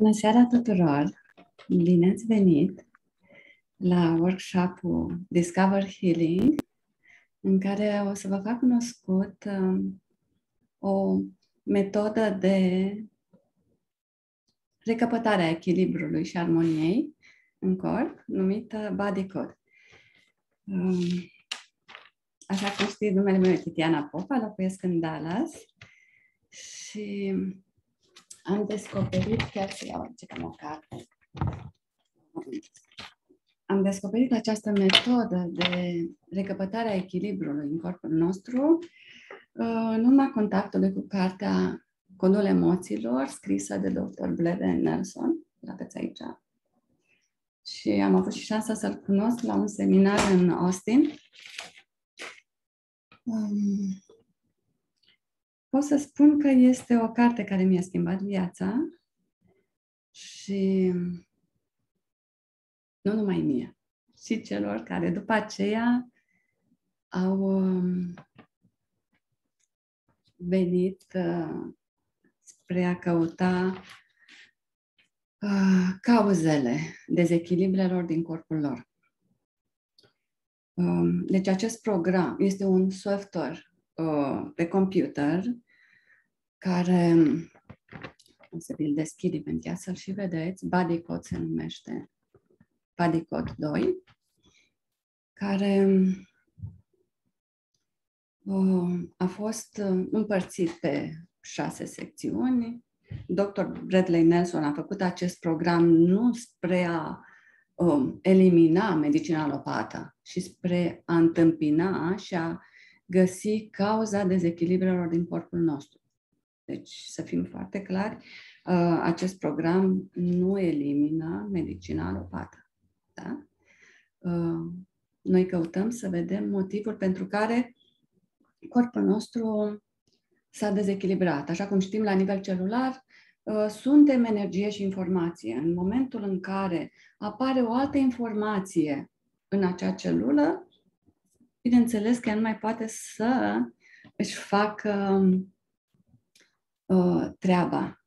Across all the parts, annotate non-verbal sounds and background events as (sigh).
Bună seara tuturor! Bine ați venit la workshop-ul Discover Healing, în care o să vă fac cunoscut um, o metodă de recapătare a echilibrului și armoniei în corp, numită Body Code. Um, așa cum știți, numele meu e Titiana Popa, locuiesc în Dallas și am descoperit, chiar să iau aici cam o carte, am descoperit această metodă de recăpătare a echilibrului în corpul nostru uh, în urma contactului cu cartea Codul emoțiilor, scrisă de dr. Blede Nelson, la aveți aici. Și am avut și șansa să-l cunosc la un seminar în Austin. Um, pot să spun că este o carte care mi-a schimbat viața și nu numai mie, și celor care după aceea au um, venit uh, spre a căuta uh, cauzele dezechilibrelor din corpul lor. Um, deci acest program este un software uh, pe computer care o să vi-l deschid imediat să-l și vedeți. Body Code se numește. Body Code 2 care uh, a fost uh, împărțit pe șase secțiuni. Dr. Bradley Nelson a făcut acest program nu spre a um, elimina medicina alopată, ci spre a întâmpina și a găsi cauza dezechilibrelor din corpul nostru. Deci, să fim foarte clari, uh, acest program nu elimină medicina alopată. Da? Uh, noi căutăm să vedem motivul pentru care corpul nostru s-a dezechilibrat. Așa cum știm, la nivel celular, uh, suntem energie și informație. În momentul în care apare o altă informație în acea celulă, bineînțeles că ea nu mai poate să își facă uh, treaba.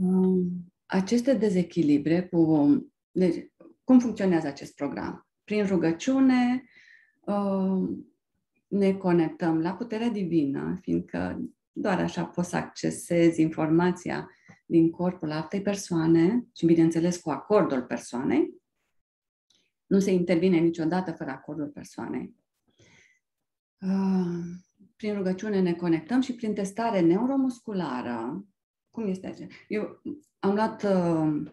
Uh, aceste dezechilibre cu... Deci, cum funcționează acest program? Prin rugăciune uh, ne conectăm la puterea divină, fiindcă doar așa poți să accesezi informația din corpul altei persoane și, bineînțeles, cu acordul persoanei. Nu se intervine niciodată fără acordul persoanei. Uh, prin rugăciune ne conectăm și prin testare neuromusculară. Cum este aceea? Eu am luat uh,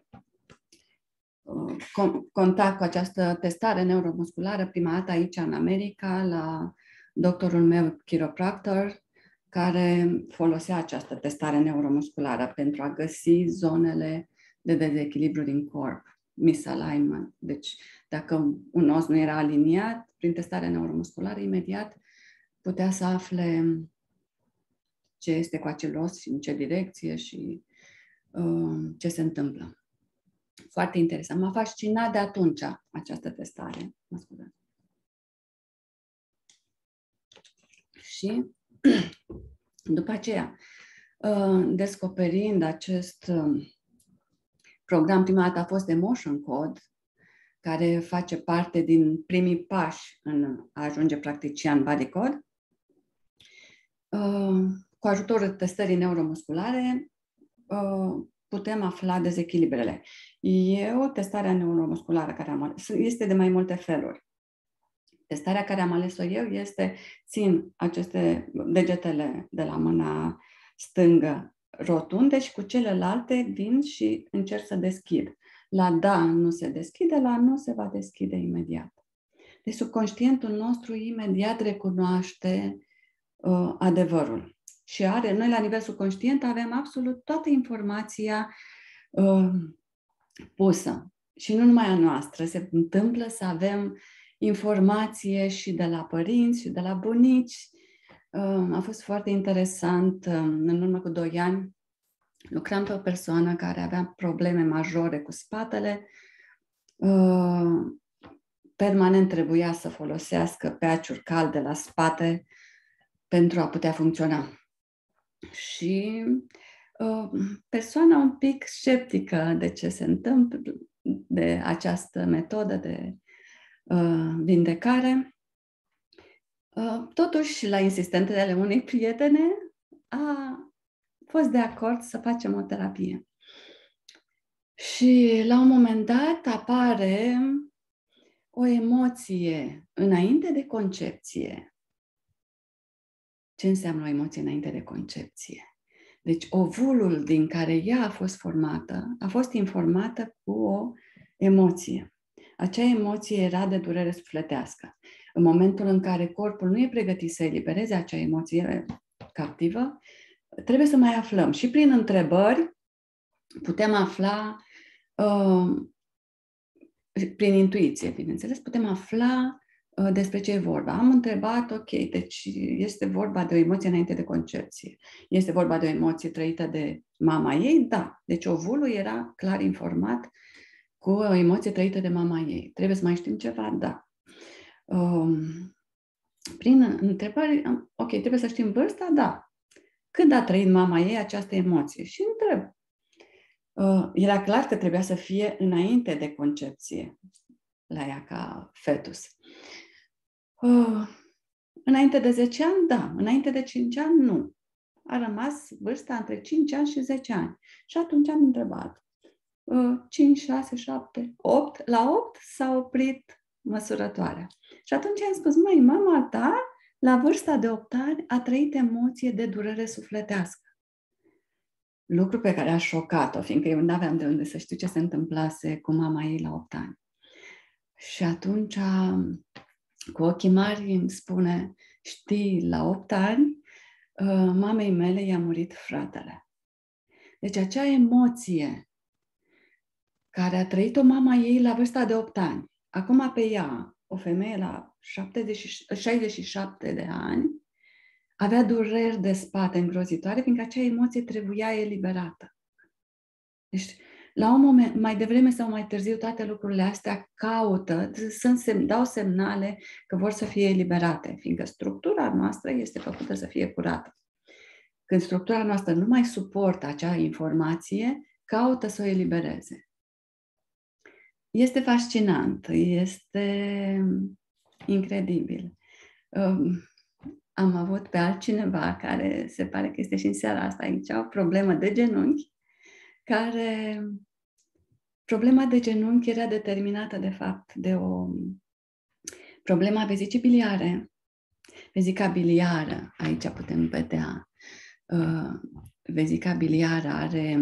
uh, contact cu această testare neuromusculară prima dată aici în America la doctorul meu chiropractor care folosea această testare neuromusculară pentru a găsi zonele de dezechilibru din corp, misalignment. Deci, dacă un os nu era aliniat, prin testarea neuromusculară, imediat putea să afle ce este cu acel os și în ce direcție și uh, ce se întâmplă. Foarte interesant. M-a fascinat de atunci această testare. Mă scuzați. Și (clears throat) după aceea, uh, descoperind acest uh, program, prima dată a fost Emotion Code, care face parte din primii pași în a ajunge practician body code. Uh, cu ajutorul testării neuromusculare putem afla dezechilibrele. Eu, testarea neuromusculară care am ales, este de mai multe feluri. Testarea care am ales-o eu este, țin aceste degetele de la mâna stângă rotunde și cu celelalte vin și încerc să deschid. La da nu se deschide, la nu se va deschide imediat. Deci subconștientul nostru imediat recunoaște uh, adevărul. Și are, noi la nivel subconștient avem absolut toată informația uh, pusă. Și nu numai a noastră. Se întâmplă să avem informație și de la părinți și de la bunici. Uh, a fost foarte interesant. Uh, în urmă cu doi ani lucram pe o persoană care avea probleme majore cu spatele. Uh, permanent trebuia să folosească peaciuri calde la spate pentru a putea funcționa. Și uh, persoana un pic sceptică de ce se întâmplă, de această metodă de uh, vindecare, uh, totuși, la insistentele unei prietene, a fost de acord să facem o terapie. Și la un moment dat apare o emoție înainte de concepție. Ce înseamnă o emoție înainte de concepție? Deci ovulul din care ea a fost formată a fost informată cu o emoție. Acea emoție era de durere sufletească. În momentul în care corpul nu e pregătit să elibereze acea emoție captivă, trebuie să mai aflăm. Și prin întrebări putem afla, uh, prin intuiție, bineînțeles, putem afla uh, despre ce e vorba. Am întrebat, ok, deci este vorba de o emoție înainte de concepție. Este vorba de o emoție trăită de mama ei? Da. Deci ovulul era clar informat cu o emoție trăită de mama ei. Trebuie să mai știm ceva? Da. Um, prin întrebări, ok, trebuie să știm vârsta? Da. Când a trăit mama ei această emoție? Și întreb. Uh, era clar că trebuia să fie înainte de concepție la ea ca fetus. Uh, înainte de 10 ani, da. Înainte de 5 ani, nu. A rămas vârsta între 5 ani și 10 ani. Și atunci am întrebat. 5, 6, 7, 8. La 8 s-a oprit măsurătoarea. Și atunci am spus, măi, mama ta la vârsta de 8 ani a trăit emoție de durere sufletească. Lucru pe care a șocat-o, fiindcă eu nu aveam de unde să știu ce se întâmplase cu mama ei la 8 ani. Și atunci, cu ochii mari, îmi spune, știi, la 8 ani, uh, mamei mele i-a murit fratele. Deci acea emoție care a trăit-o mama ei la vârsta de 8 ani, acum pe ea, o femeie la 70, 67 de ani, avea dureri de spate îngrozitoare, fiindcă acea emoție trebuia eliberată. Deci, la un moment, mai devreme sau mai târziu, toate lucrurile astea caută, sunt, sem- dau semnale că vor să fie eliberate, fiindcă structura noastră este făcută să fie curată. Când structura noastră nu mai suportă acea informație, caută să o elibereze. Este fascinant, este incredibil. Um, am avut pe altcineva care se pare că este și în seara asta aici, o problemă de genunchi, care problema de genunchi era determinată de fapt de o problema vezicii biliare. Vezica biliară, aici putem vedea, uh, vezica biliară are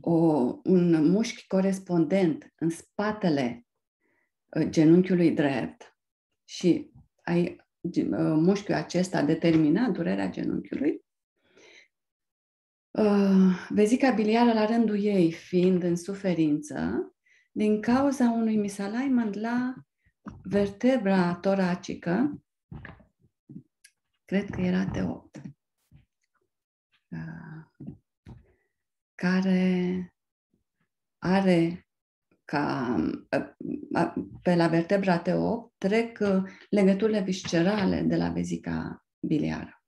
o, un mușchi corespondent în spatele Uh, genunchiului drept. Și ai, uh, mușchiul acesta determina durerea genunchiului, uh, vezica biliară la rândul ei fiind în suferință din cauza unui misalignment la vertebra toracică, cred că era T8, care are ca pe la vertebra T8 trec uh, legăturile viscerale de la vezica biliară.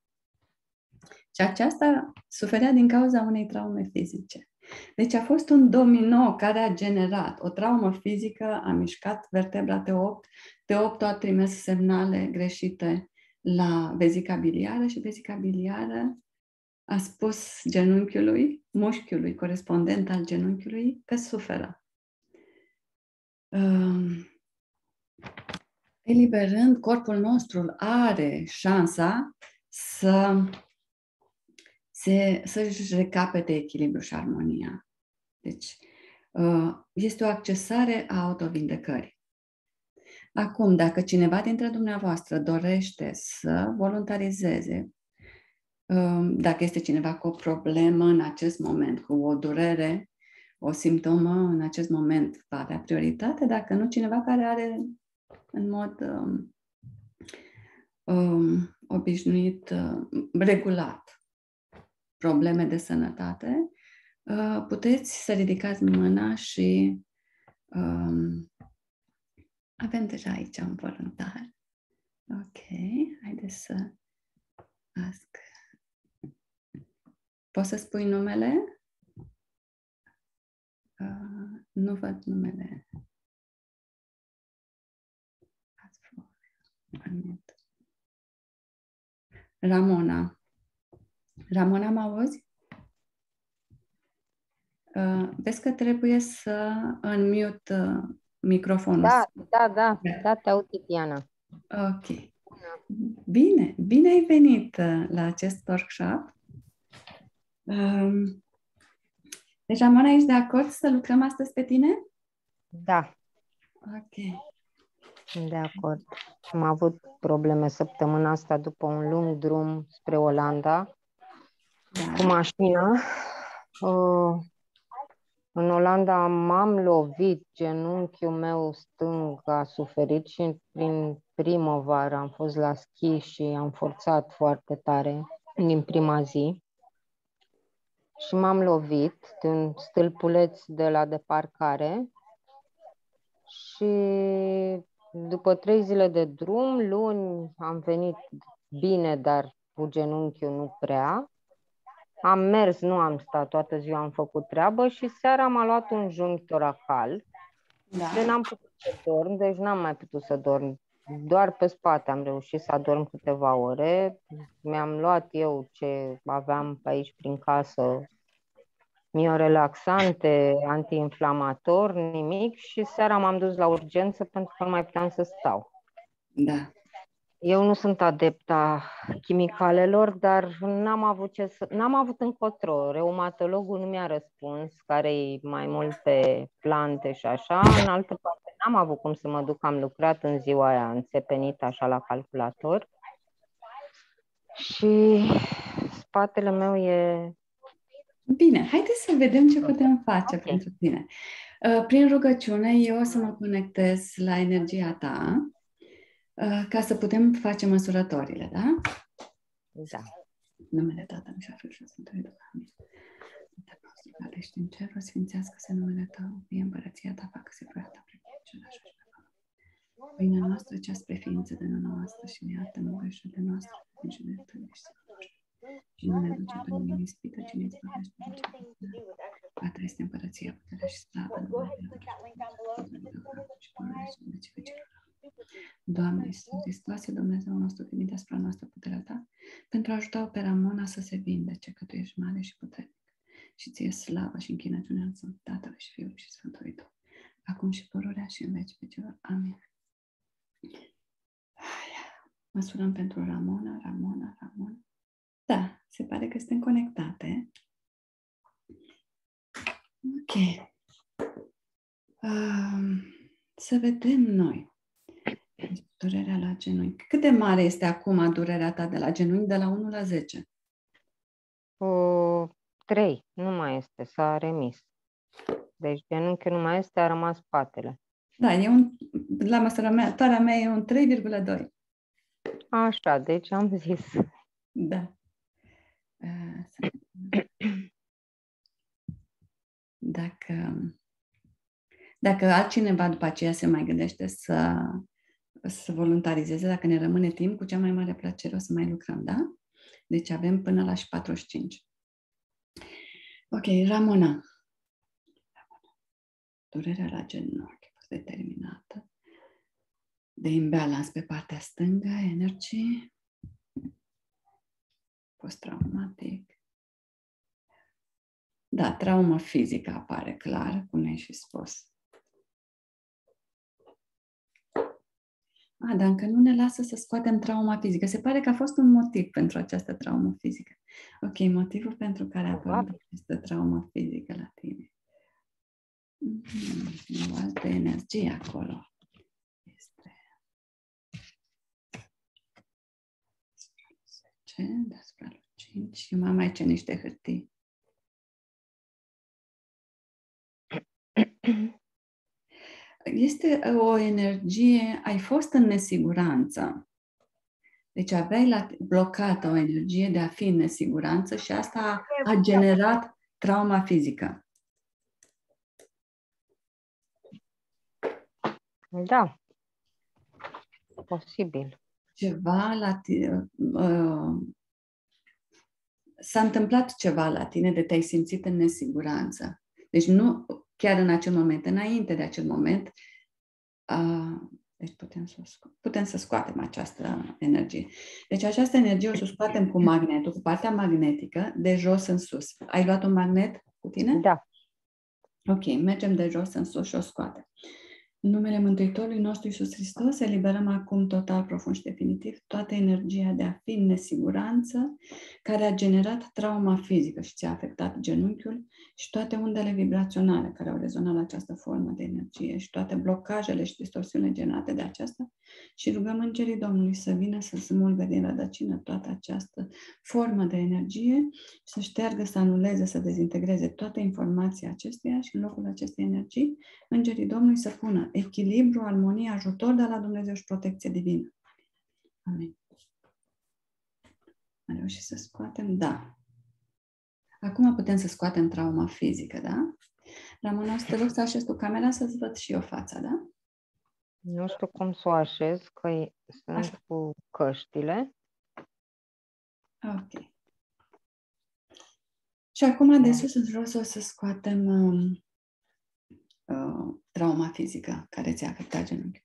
Și aceasta suferea din cauza unei traume fizice. Deci a fost un domino care a generat o traumă fizică, a mișcat vertebra T8, T8 a trimis semnale greșite la vezica biliară și vezica biliară a spus genunchiului, mușchiului corespondent al genunchiului, că suferă eliberând, corpul nostru are șansa să se, să-și recapete echilibru și armonia. Deci, uh, este o accesare a autovindecării. Acum, dacă cineva dintre dumneavoastră dorește să voluntarizeze, um, dacă este cineva cu o problemă în acest moment, cu o durere o simptomă în acest moment va avea prioritate, dacă nu cineva care are în mod um, um, obișnuit, uh, regulat probleme de sănătate, uh, puteți să ridicați mâna și um, avem deja aici un voluntar. Ok, haideți să ask Poți să spui numele? Uh, nu văd numele. Ramona. Ramona, mă auzi? Uh, vezi că trebuie să unmute uh, microfonul. Da, da, da, da, te aud, Tiana. Ok. Bine, bine ai venit uh, la acest workshop. Um, deci, Ramona, ești de acord să lucrăm astăzi pe tine? Da. Ok. Sunt de acord. Am avut probleme săptămâna asta după un lung drum spre Olanda da. cu mașina. Uh, în Olanda m-am lovit, genunchiul meu stâng a suferit și prin primăvară am fost la schi și am forțat foarte tare din prima zi și m-am lovit de un stâlpuleț de la deparcare și după trei zile de drum, luni am venit bine, dar cu genunchiul nu prea. Am mers, nu am stat, toată ziua am făcut treabă și seara m-a luat un junghi toracal. Da. De n-am putut să dorm, deci n-am mai putut să dorm. Doar pe spate am reușit să adorm câteva ore. Mi-am luat eu ce aveam pe aici prin casă, miorelaxante, antiinflamator, nimic și seara m-am dus la urgență pentru că nu mai puteam să stau. Da. Eu nu sunt adepta chimicalelor, dar n-am avut, ce să, n-am avut încotro. Reumatologul nu mi-a răspuns, care e mai mult pe plante și așa. În altă parte, n-am avut cum să mă duc, am lucrat în ziua aia, înțepenit așa la calculator. Și spatele meu e Bine, haideți să vedem ce putem face okay. pentru tine. Uh, prin rugăciune, eu o să mă conectez la energia ta uh, ca să putem face măsurătorile, da? Da. Numele Tatălui și a Fiului și Sfântului Duh. Amin. Tatăl nostru care ești în cer, sfințească-se numele Tău, fie împărăția Ta, facă-se voia Ta, precum cer așa și pe Pâinea noastră, cea spre ființă de noastră și ne iartă-ne greșelile noastre, și ne tăiești și nu ne duce pe nimeni în ispită, ci ne izbăvește de ce A ta este împărăția, puterea și slava Doamne Iisus Hristoase, Dumnezeu nostru, trimite asupra noastră puterea Ta pentru a ajuta pe Ramona să se vindece, că Tu ești mare și puternic. Și ție slavă și închinăciunea sunt Tatălui și Fiului și Sfântului Tău, acum și pururea și în veci vecilor. Amin. Măsurăm pentru Ramona, Ramona, Ramona. Da, se pare că suntem conectate. Ok. Um, să vedem noi. Durerea la genunchi. Cât de mare este acum durerea ta de la genunchi, de la 1 la 10? O, 3. Nu mai este. S-a remis. Deci genunchiul nu mai este, a rămas spatele. Da, e un, la măsurătoarea mea e un 3,2. Așa, deci am zis. Da. Dacă, dacă altcineva după aceea se mai gândește să, să voluntarizeze, dacă ne rămâne timp, cu cea mai mare plăcere o să mai lucrăm, da? Deci avem până la și 45. Ok, Ramona. Durerea la genunchi fost determinată de imbalans pe partea stângă, energie post-traumatic. Da, traumă fizică apare clar, cum ai și spus. A, dar încă nu ne lasă să scoatem trauma fizică. Se pare că a fost un motiv pentru această traumă fizică. Ok, motivul pentru care a apărut această traumă fizică la tine. Mm-hmm. O altă energie acolo. Este 10 deasupra lui 5 și mai mai ce niște hârtii. Este o energie, ai fost în nesiguranță. Deci aveai la, blocată o energie de a fi în nesiguranță și asta a generat trauma fizică. Da, posibil ceva la uh, s-a întâmplat ceva la tine de te-ai simțit în nesiguranță. Deci nu chiar în acel moment, înainte de acel moment, uh, deci putem să, putem să scoatem această energie. Deci această energie o să o scoatem cu magnetul, cu partea magnetică, de jos în sus. Ai luat un magnet cu tine? Da. Ok, mergem de jos în sus și o scoatem. În numele Mântuitorului nostru Iisus Hristos, eliberăm acum total, profund și definitiv toată energia de a fi în nesiguranță care a generat trauma fizică și ți-a afectat genunchiul și toate undele vibraționale care au rezonat la această formă de energie și toate blocajele și distorsiunile generate de aceasta. Și rugăm Îngerii Domnului să vină să smulgă din rădăcină toată această formă de energie, să șteargă, să anuleze, să dezintegreze toată informația acesteia și în locul acestei energii, Îngerii Domnului să pună echilibru, armonie, ajutor de la Dumnezeu și protecție divină. Amin. Am reușit să scoatem? Da. Acum putem să scoatem trauma fizică, da? Ramona, o să te rog să așezi tu camera să-ți văd și eu fața, da? Nu știu cum să o așez, că sunt Așa. cu căștile. Ok. Și acum de sus în jos o să scoatem um, uh, trauma fizică care ți-a afectat genunchiul.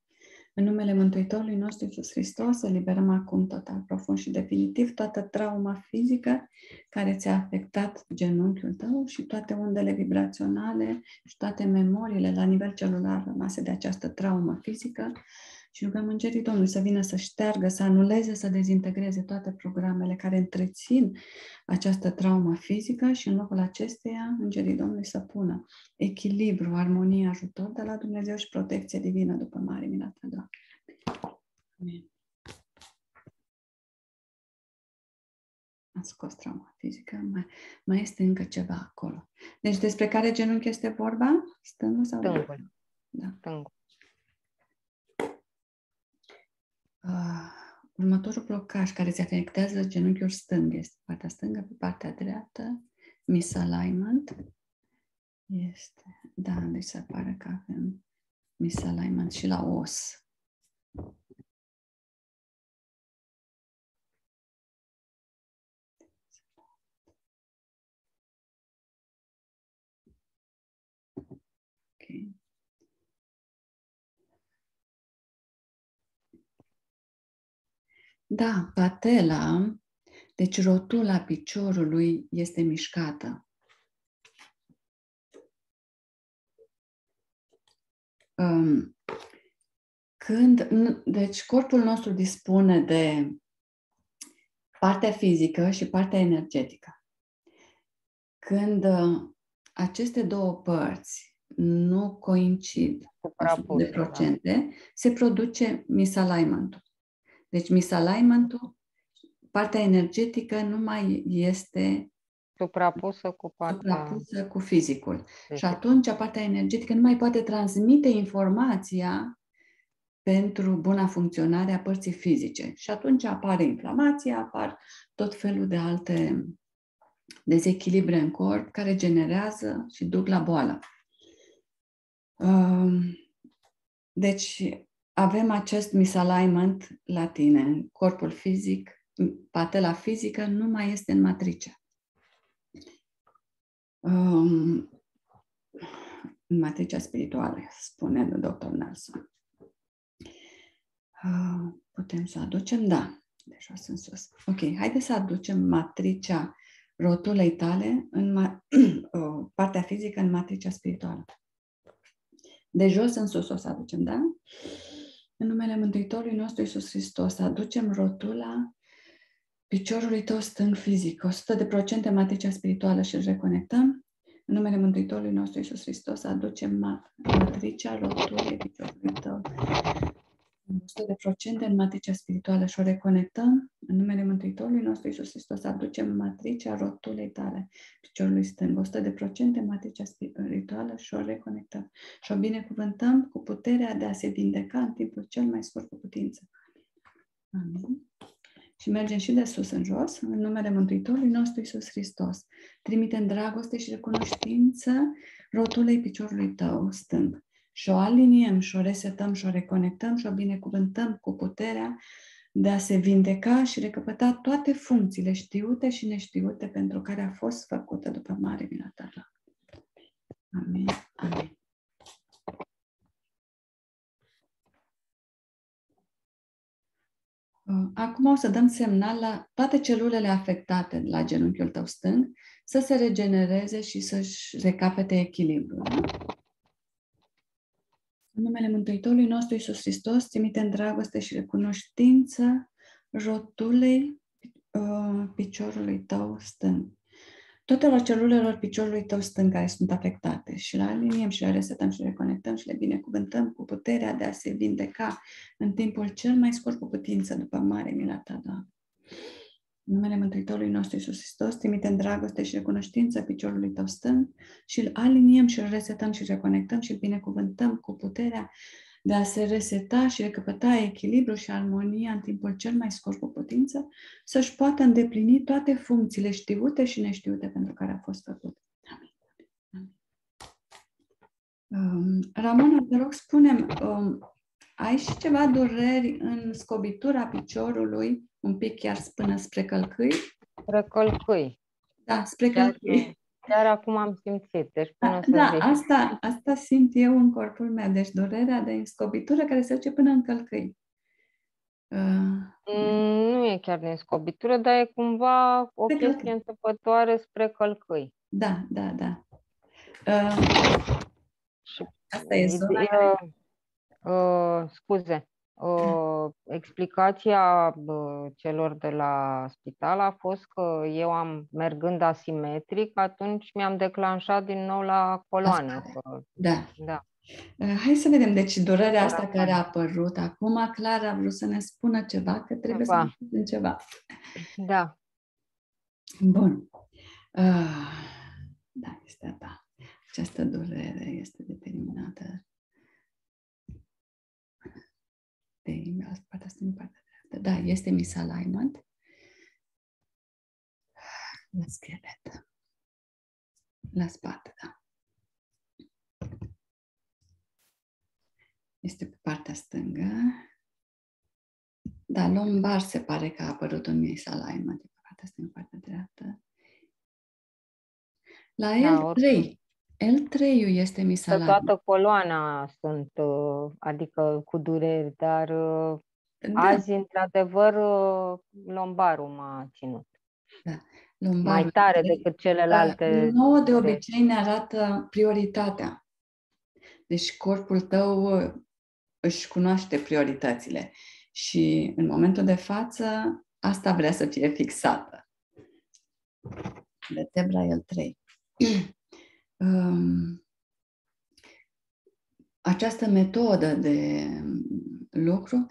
În numele Mântuitorului nostru Iisus Hristos, eliberăm acum total, profund și definitiv toată trauma fizică care ți-a afectat genunchiul tău și toate undele vibraționale și toate memoriile la nivel celular rămase de această traumă fizică și rugăm Îngerii Domnului să vină să șteargă, să anuleze, să dezintegreze toate programele care întrețin această traumă fizică și în locul acesteia Îngerii Domnului să pună echilibru, armonie, ajutor de la Dumnezeu și protecție divină după mare minată, Doamne. Amin. Am scos trauma fizică, mai, mai este încă ceva acolo. Deci despre care genunchi este vorba? Stângul sau? Stângul. Da. Stângul. Uh, următorul blocaj care se afectează genunchiul stâng este partea stângă, pe partea dreaptă, misalignment. Este, da, deci se pare că avem misalignment și la os. Da, patela, deci rotula piciorului este mișcată. Um, când, deci corpul nostru dispune de partea fizică și partea energetică. Când uh, aceste două părți nu coincid de da. procente, se produce misalignment deci misalignment partea energetică nu mai este suprapusă cu partea suprapusă cu fizicul. Fizic. Și atunci partea energetică nu mai poate transmite informația pentru buna funcționare a părții fizice. Și atunci apare inflamația, apar tot felul de alte dezechilibre în corp care generează și duc la boală. Deci, avem acest misalignment la tine, corpul fizic, patela fizică nu mai este în matrice. Um, în matricea spirituală, spune dr. Nelson. Uh, putem să aducem? Da. Deci o sunt sus. Ok, haideți să aducem matricea rotulei tale în ma- (clears throat) uh, partea fizică în matricea spirituală. De jos în sus o să aducem, da? În numele Mântuitorului nostru Iisus Hristos, aducem rotula piciorului tău stâng fizic, 100% matricea spirituală și îl reconectăm. În numele Mântuitorului nostru Iisus Hristos, aducem matricea rotului piciorului tău 100% în matricea spirituală și o reconectăm. În numele Mântuitorului nostru Iisus Hristos aducem matricea rotulei tale, piciorului stâng, 100% în matricea spirituală și o reconectăm. Și o binecuvântăm cu puterea de a se vindeca în timpul cel mai scurt cu putință. Amin. Și mergem și de sus în jos, în numele Mântuitorului nostru Iisus Hristos. Trimitem dragoste și recunoștință rotulei piciorului tău stâng și o aliniem și o resetăm și o reconectăm și o binecuvântăm cu puterea de a se vindeca și recăpăta toate funcțiile știute și neștiute pentru care a fost făcută după mare mila ta. Amin. Amin. Uh, acum o să dăm semnal la toate celulele afectate la genunchiul tău stâng să se regenereze și să-și recapete echilibrul. În numele Mântuitorului nostru Iisus Hristos, trimite în dragoste și recunoștință rotulei uh, piciorului tău stâng tuturor celulelor piciorului tău stâng care sunt afectate și le aliniem și le resetăm și le reconectăm și le binecuvântăm cu puterea de a se vindeca în timpul cel mai scurt cu putință după mare mila ta, da. În numele Mântuitorului nostru Iisus Hristos, trimitem dragoste și recunoștință piciorului tău stâng și îl aliniem și îl resetăm și reconectăm și îl binecuvântăm cu puterea de a se reseta și recăpăta echilibru și armonia în timpul cel mai scurt cu putință, să-și poată îndeplini toate funcțiile știute și neștiute pentru care a fost făcut. Amin. Um, Ramona, te rog, spune um, ai și ceva dureri în scobitura piciorului, un pic chiar până spre călcâi? Spre călcâi. Da, spre călcâi. Chiar acum am simțit. Deci până da, da asta, asta simt eu în corpul meu. Deci durerea de scobitură care se duce până în călcâi. Uh, nu e chiar din scobitură, dar e cumva o chestie călcâi. înțepătoare spre călcâi. Da, da, da. Uh, și asta e zona. Uh, uh, scuze, Uh, explicația uh, celor de la spital a fost că eu am, mergând asimetric, atunci mi-am declanșat din nou la coloană. Că, da. da. Uh, hai să vedem. Deci durerea asta care a apărut acum, clar a vrut să ne spună ceva, că trebuie ceva. să ne ceva. Da. Bun. Uh, da, este a ta. Această durere este determinată de partea stângă, partea dreaptă. Da, este misalignment la schelet, la spate, da. Este pe partea stângă. Da, lombar se pare că a apărut un misalignment pe partea stângă, partea dreaptă. La da, el, da, 3. L3-ul este misalan. Toată coloana sunt, uh, adică cu dureri, dar uh, da. azi, într-adevăr, uh, lombarul m-a ținut. Da. Lombarul. Mai tare decât celelalte. Da, nouă de obicei ne arată prioritatea. Deci corpul tău își cunoaște prioritățile și în momentul de față asta vrea să fie fixată. Vertebra L3. (clears throat) um, această metodă de lucru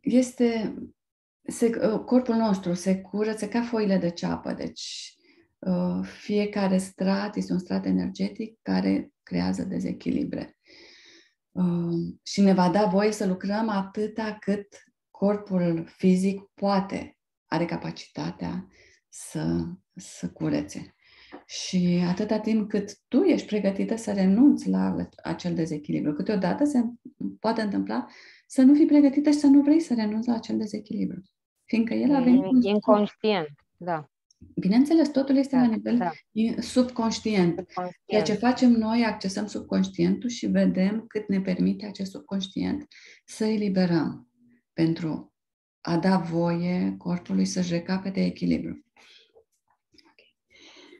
este se, corpul nostru se curăță ca foile de ceapă, deci uh, fiecare strat este un strat energetic care creează dezechilibre. Uh, și ne va da voie să lucrăm atâta cât corpul fizic poate, are capacitatea să, să curețe. Și atâta timp cât tu ești pregătită să renunți la acel dezechilibru, câteodată se poate întâmpla să nu fii pregătită și să nu vrei să renunți la acel dezechilibru. Fiindcă el a venit... Inconștient, da. Bineînțeles, totul este da, la nivel da. subconștient. subconștient. Ceea ce facem noi, accesăm subconștientul și vedem cât ne permite acest subconștient să eliberăm pentru a da voie corpului să-și recapete echilibru.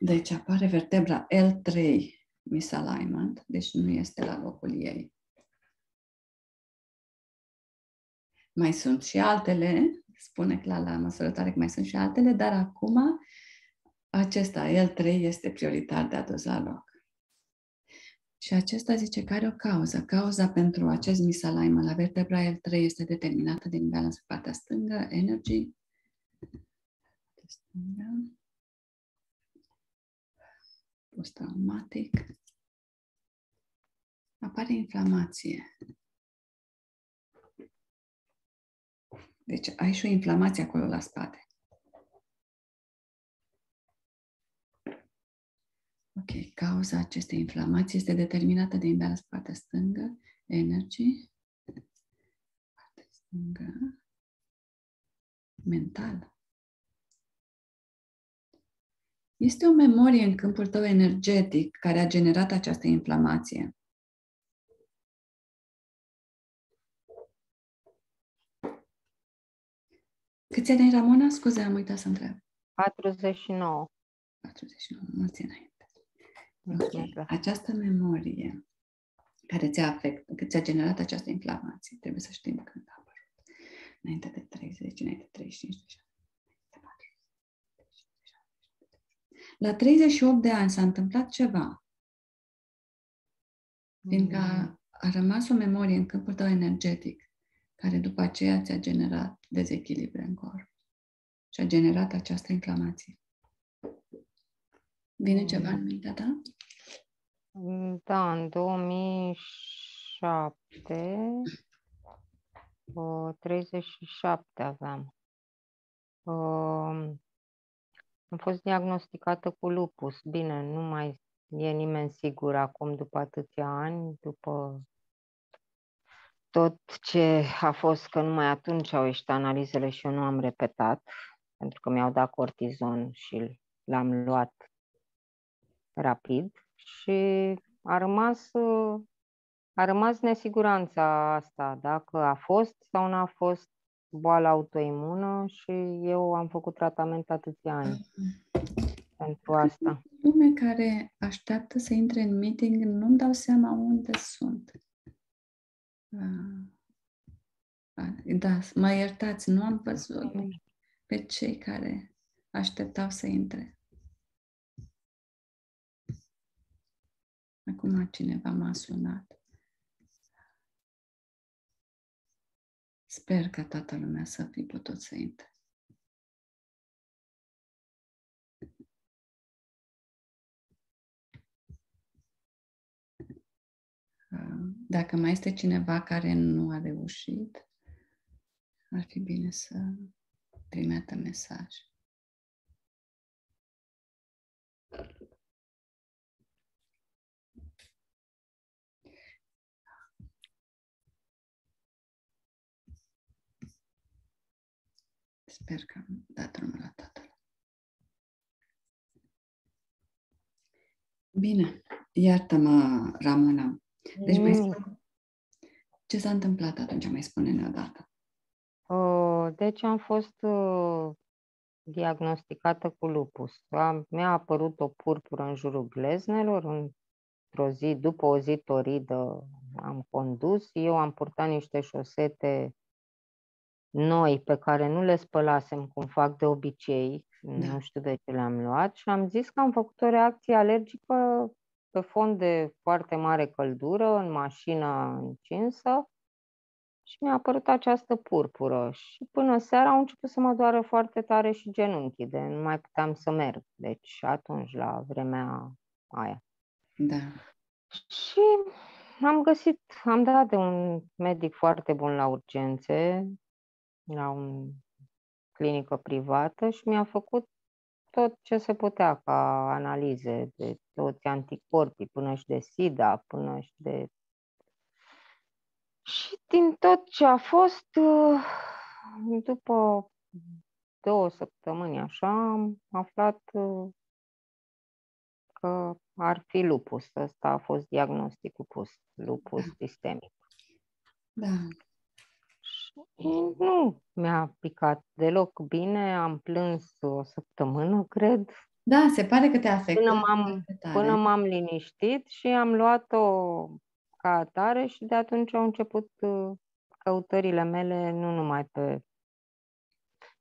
Deci apare vertebra L3 misalignment, deci nu este la locul ei. Mai sunt și altele, spune clar la măsurătoare că mai sunt și altele, dar acum acesta, L3, este prioritar de adus la loc. Și acesta zice că are o cauză. Cauza pentru acest misalignment la vertebra L3 este determinată de imbalance pe partea stângă, energy, stângă post-traumatic, apare inflamație. Deci ai și o inflamație acolo la spate. Ok, cauza acestei inflamații este determinată de imbalans partea stângă, energy, partea stângă, mental. Este o memorie în câmpul tău energetic care a generat această inflamație. Câți ani ai, Ramona? Scuze, am uitat să întreb. 49. 49, mulți înainte. Okay. Această memorie care ți-a, afect, ți-a generat această inflamație, trebuie să știm când a apărut. Înainte de 30, înainte de 35, deja. La 38 de ani s-a întâmplat ceva. Fiindcă a, a rămas o memorie în câmpul tău energetic, care după aceea ți-a generat dezechilibre în corp și a generat această inflamație. Vine ceva în mintea ta? Da, în 2007, o, 37 aveam. O, am fost diagnosticată cu lupus. Bine, nu mai e nimeni sigur acum după atâția ani, după tot ce a fost, că numai atunci au ieșit analizele și eu nu am repetat, pentru că mi-au dat cortizon și l-am luat rapid și a rămas, a rămas nesiguranța asta, dacă a fost sau nu a fost boală autoimună și eu am făcut tratament atâția ani pentru asta. Lume care așteaptă să intre în meeting, nu-mi dau seama unde sunt. Ah. Da, mă iertați, nu am văzut pe cei care așteptau să intre. Acum cineva m-a sunat. Sper că toată lumea să fi putut să intre. Dacă mai este cineva care nu a reușit, ar fi bine să trimită mesaj. Sper că am dat drumul la tatăl. Bine, iartă-mă, Ramona. Deci, mai mm. spun, ce s-a întâmplat atunci? Mai spune-ne odată. Deci am fost uh, diagnosticată cu lupus. Mi-a apărut o purpură în jurul gleznelor, într-o zi, după o zi toridă am condus. Eu am purtat niște șosete noi pe care nu le spălasem cum fac de obicei, da. nu știu de ce le-am luat și am zis că am făcut o reacție alergică pe fond de foarte mare căldură în mașina încinsă și mi-a apărut această purpură și până seara au început să mă doară foarte tare și genunchii, de nu mai puteam să merg. Deci atunci, la vremea aia. Da. Și am găsit, am dat de un medic foarte bun la urgențe, la o clinică privată și mi-a făcut tot ce se putea ca analize de toți anticorpii, până și de SIDA, până și de și din tot ce a fost, uh, după două săptămâni așa, am aflat uh, că ar fi lupus. Ăsta a fost diagnosticul pus, lupus da. sistemic. Da. Și nu mi-a picat deloc bine, am plâns o săptămână, cred. Da, se pare că te afectă. Până m-am, până m-am liniștit și am luat-o ca atare și de atunci au început uh, căutările mele nu numai pe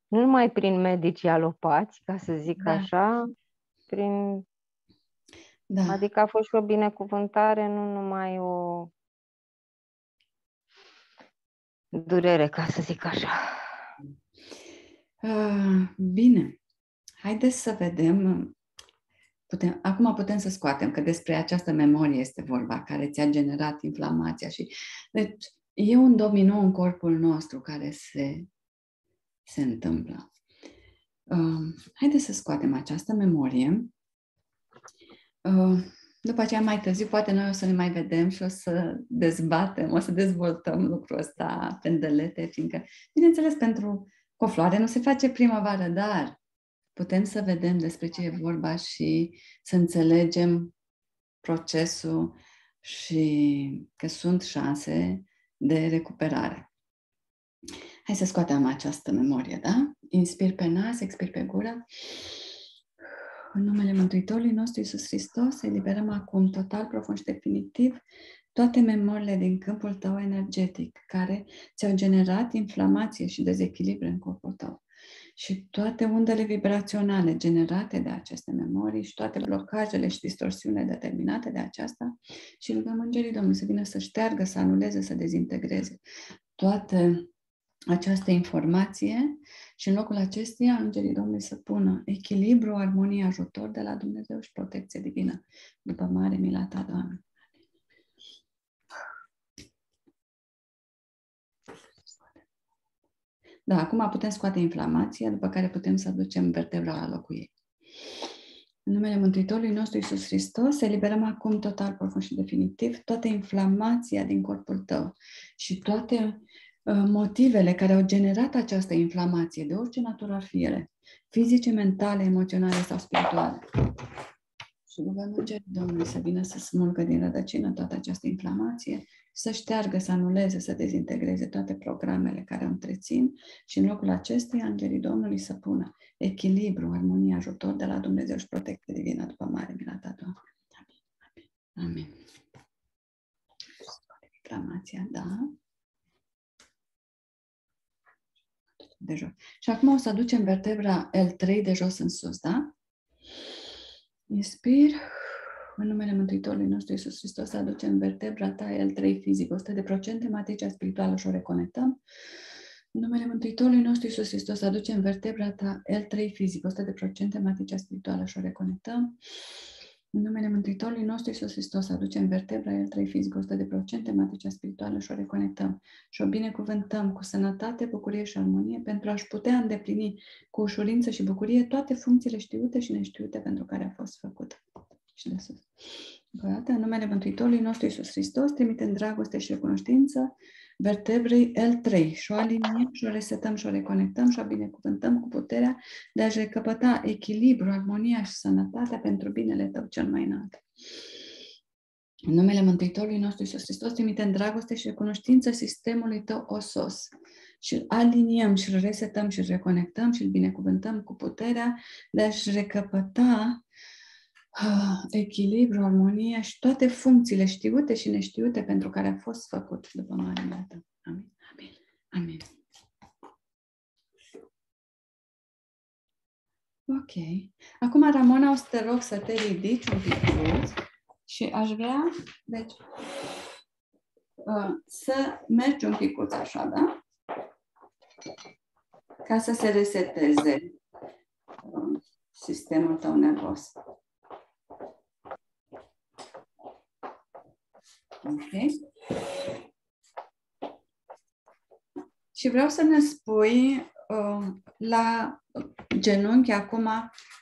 nu numai prin medici alopați, ca să zic da. așa, prin da. Adică a fost și o binecuvântare, nu numai o durere, ca să zic așa. Uh, bine. Haideți să vedem Putem, acum putem să scoatem că despre această memorie este vorba, care ți-a generat inflamația. Și, deci, e un domino în corpul nostru care se, se întâmplă. Uh, haideți să scoatem această memorie. Uh, după aceea, mai târziu, poate noi o să ne mai vedem și o să dezbatem, o să dezvoltăm lucrul ăsta pendelete, fiindcă, bineînțeles, pentru Cu o floare nu se face primăvară, dar putem să vedem despre ce e vorba și să înțelegem procesul și că sunt șanse de recuperare. Hai să scoatem această memorie, da? Inspir pe nas, expir pe gură. În numele Mântuitorului nostru Iisus Hristos, eliberăm acum total, profund și definitiv toate memoriile din câmpul tău energetic care ți-au generat inflamație și dezechilibre în corpul tău. Și toate undele vibraționale generate de aceste memorii și toate blocajele și distorsiunile determinate de aceasta și rugăm Îngerii Domnului să vină să șteargă, să anuleze, să dezintegreze toate această informație și în locul acesteia Îngerii Domnului să pună echilibru, armonie, ajutor de la Dumnezeu și protecție divină după mare mila ta, Doamne. Da, acum putem scoate inflamația, după care putem să aducem vertebra la locul ei. În numele Mântuitorului nostru Iisus Hristos, eliberăm acum total, profund și definitiv toată inflamația din corpul tău și toate uh, motivele care au generat această inflamație, de orice natură ar fi ele, fizice, mentale, emoționale sau spirituale. Și rugăm Îngerii Domnului să vină să smulgă din rădăcină toată această inflamație, să șteargă, să anuleze, să dezintegreze toate programele care o întrețin și în locul acesteia Îngerii Domnului să pună echilibru, armonie, ajutor de la Dumnezeu și protecție divină după mare mila ta, Doamne. Amin. Amin. Inflamația, da. De jos. Și acum o să aducem vertebra L3 de jos în sus, da? Inspir. În numele Mântuitorului nostru Iisus Hristos aducem vertebra ta L3 fizic, 100% matricea spirituală și o reconectăm. În numele Mântuitorului nostru Iisus Hristos aducem vertebra ta L3 fizic, 100% matricea spirituală și o reconectăm. În numele Mântuitorului nostru Iisus Hristos aducem vertebra L3 fizic, 100% matricea spirituală și o reconectăm. Și o binecuvântăm cu sănătate, bucurie și armonie pentru a-și putea îndeplini cu ușurință și bucurie toate funcțiile știute și neștiute pentru care a fost făcută și de sus. Încă o dată, în numele Mântuitorului nostru Iisus Hristos, trimitem dragoste și recunoștință vertebrei L3 și o aliniem și o resetăm și o reconectăm și o binecuvântăm cu puterea de a-și recăpăta echilibru, armonia și sănătatea pentru binele tău cel mai înalt. În numele Mântuitorului nostru Iisus Hristos, trimitem dragoste și recunoștință sistemului tău osos și îl aliniem și îl resetăm și îl reconectăm și îl binecuvântăm cu puterea de a-și recăpăta Ah, echilibru, armonia și toate funcțiile știute și neștiute pentru care a fost făcut după Marea Dată. Amin. Amin. Amin. Ok. Acum, Ramona, o să te rog să te ridici un pic și aș vrea, deci, uh, să mergi un pic așa, da? Ca să se reseteze uh, sistemul tău nervos. Ok? Și vreau să ne spui uh, la genunchi acum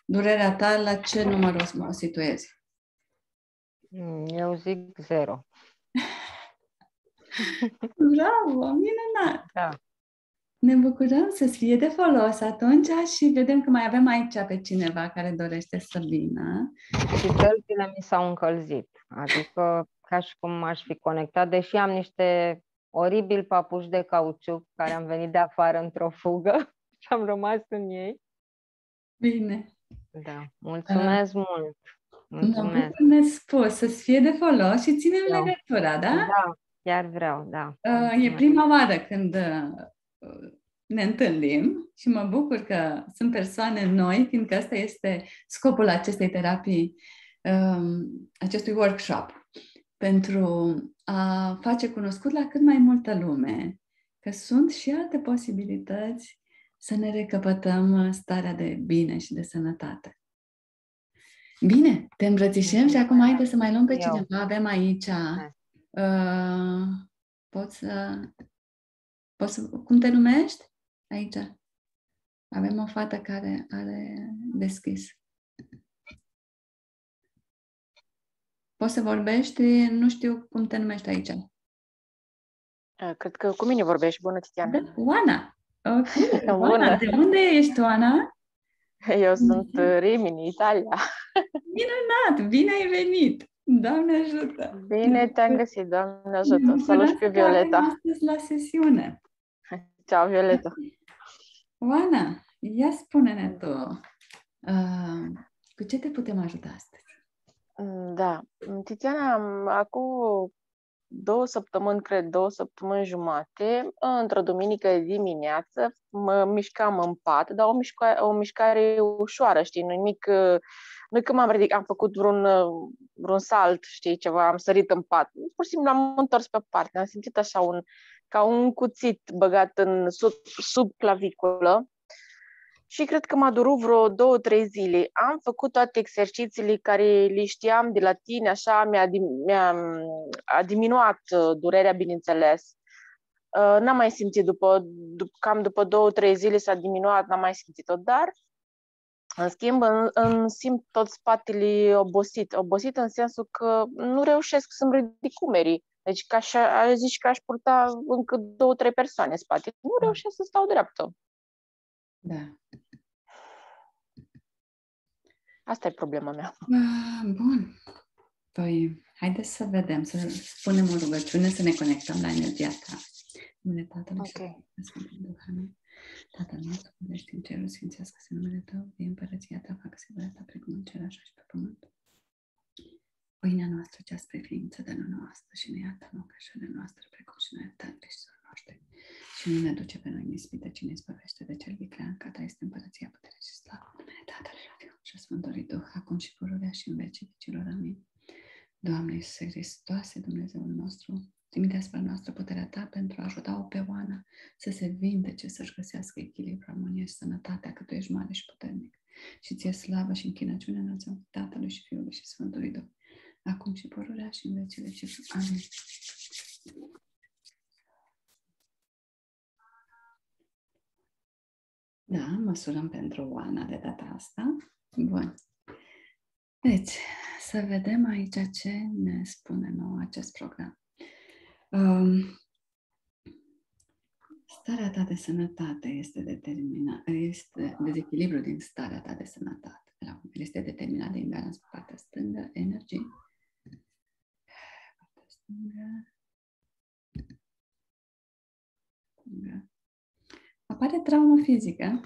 durerea ta la ce număr o să mă situezi? Mm, eu zic zero. Bravo, minunat! Da. Ne bucurăm să fie de folos atunci și vedem că mai avem aici pe cineva care dorește să vină. Și călțile mi s-au încălzit, adică ca și cum m-aș fi conectat, deși am niște oribil papuși de cauciuc care am venit de afară într-o fugă (laughs) și am rămas în ei. Bine. Da, mulțumesc uh, mult. Mulțumesc. Ne spus să-ți fie de folos și ținem da. legătura, da? Da, chiar vreau, da. Uh, e prima oară când uh, ne întâlnim și mă bucur că sunt persoane noi, fiindcă asta este scopul acestei terapii, um, acestui workshop pentru a face cunoscut la cât mai multă lume că sunt și alte posibilități să ne recăpătăm starea de bine și de sănătate. Bine, te îmbrățișăm și acum haide să mai luăm pe cineva. Avem aici. Uh, poți să, poți să... Cum te numești? Aici. Avem o fată care are deschis. Poți să vorbești? Nu știu cum te numești aici. Cred că cu mine vorbești. Bună, Titiana. Da, Oana. Ok, (laughs) Bună. de unde ești, Oana? Eu sunt Rimini, Italia. (laughs) Minunat, bine ai venit! Doamne ajută! Bine te-am găsit, Doamne ajută! Salut și pe Violeta! astăzi la sesiune. (laughs) Ciao, Violeta! Oana, ia spune-ne tu, uh, cu ce te putem ajuta astăzi? Da, Tiziana, acum două săptămâni, cred, două săptămâni jumate, într-o duminică dimineață, mă mișcam în pat, dar o mișcare, o mișcare ușoară, știi, nu nimic, nu că m-am ridicat, am făcut vreun, vreun salt, știi, ceva, am sărit în pat. Pur și simplu am întors pe parte, am simțit așa un, ca un cuțit băgat în sub, sub claviculă și cred că m-a durut vreo două, trei zile. Am făcut toate exercițiile care le știam de la tine, așa mi-a, mi-a a diminuat uh, durerea, bineînțeles. Uh, n-am mai simțit, după, cam după două, trei zile s-a diminuat, n-am mai simțit-o, dar în schimb, în, în simt tot spatele obosit. Obosit în sensul că nu reușesc să-mi ridic umerii. Deci, ca și, zici că aș purta încă două, trei persoane în spate. Nu reușesc să stau dreaptă. Da. Asta e problema mea. Ah, bun. Păi, haideți să vedem, să spunem o rugăciune, să ne conectăm la energia ta. Numele Tatălui okay. și Sfântul Duhului. Tatăl nostru, ești în cerul, sfințească-se numele Tău, de împărăția Ta, facă-se voia Ta, precum în cer, așa și pe pământ. Pâinea noastră, cea spre ființă de la noastră și ne iată nouă de noastre, precum și noi iertăm greșelor noștri. Și nu ne duce pe noi în ispită, cine izbăvește de cel viclean, ca Ta este împărăția, putere și slavă. Numele Tatălui, la Fiul și Sfântului Duh, acum și pururea și în vecii vecilor. Amin. Doamne Iisuse Hristoase, Dumnezeul nostru, trimite asupra noastră puterea Ta pentru a ajuta-o pe Oana să se vindece, să-și găsească echilibru, armonie și sănătatea, că Tu ești mare și puternic. Și ție slavă și închinăciune în Tatălui și Fiului și Sfântului Duh, acum și pururea și în vecii vecilor. Amin. Da, măsurăm pentru Oana de data asta. Bun. Deci, să vedem aici ce ne spune nou acest program. Um, starea ta de sănătate este determinată, este dezechilibru din starea ta de sănătate. Este determinat de imbalans pe partea stângă, energie. Partea stângă. stângă. Apare traumă fizică.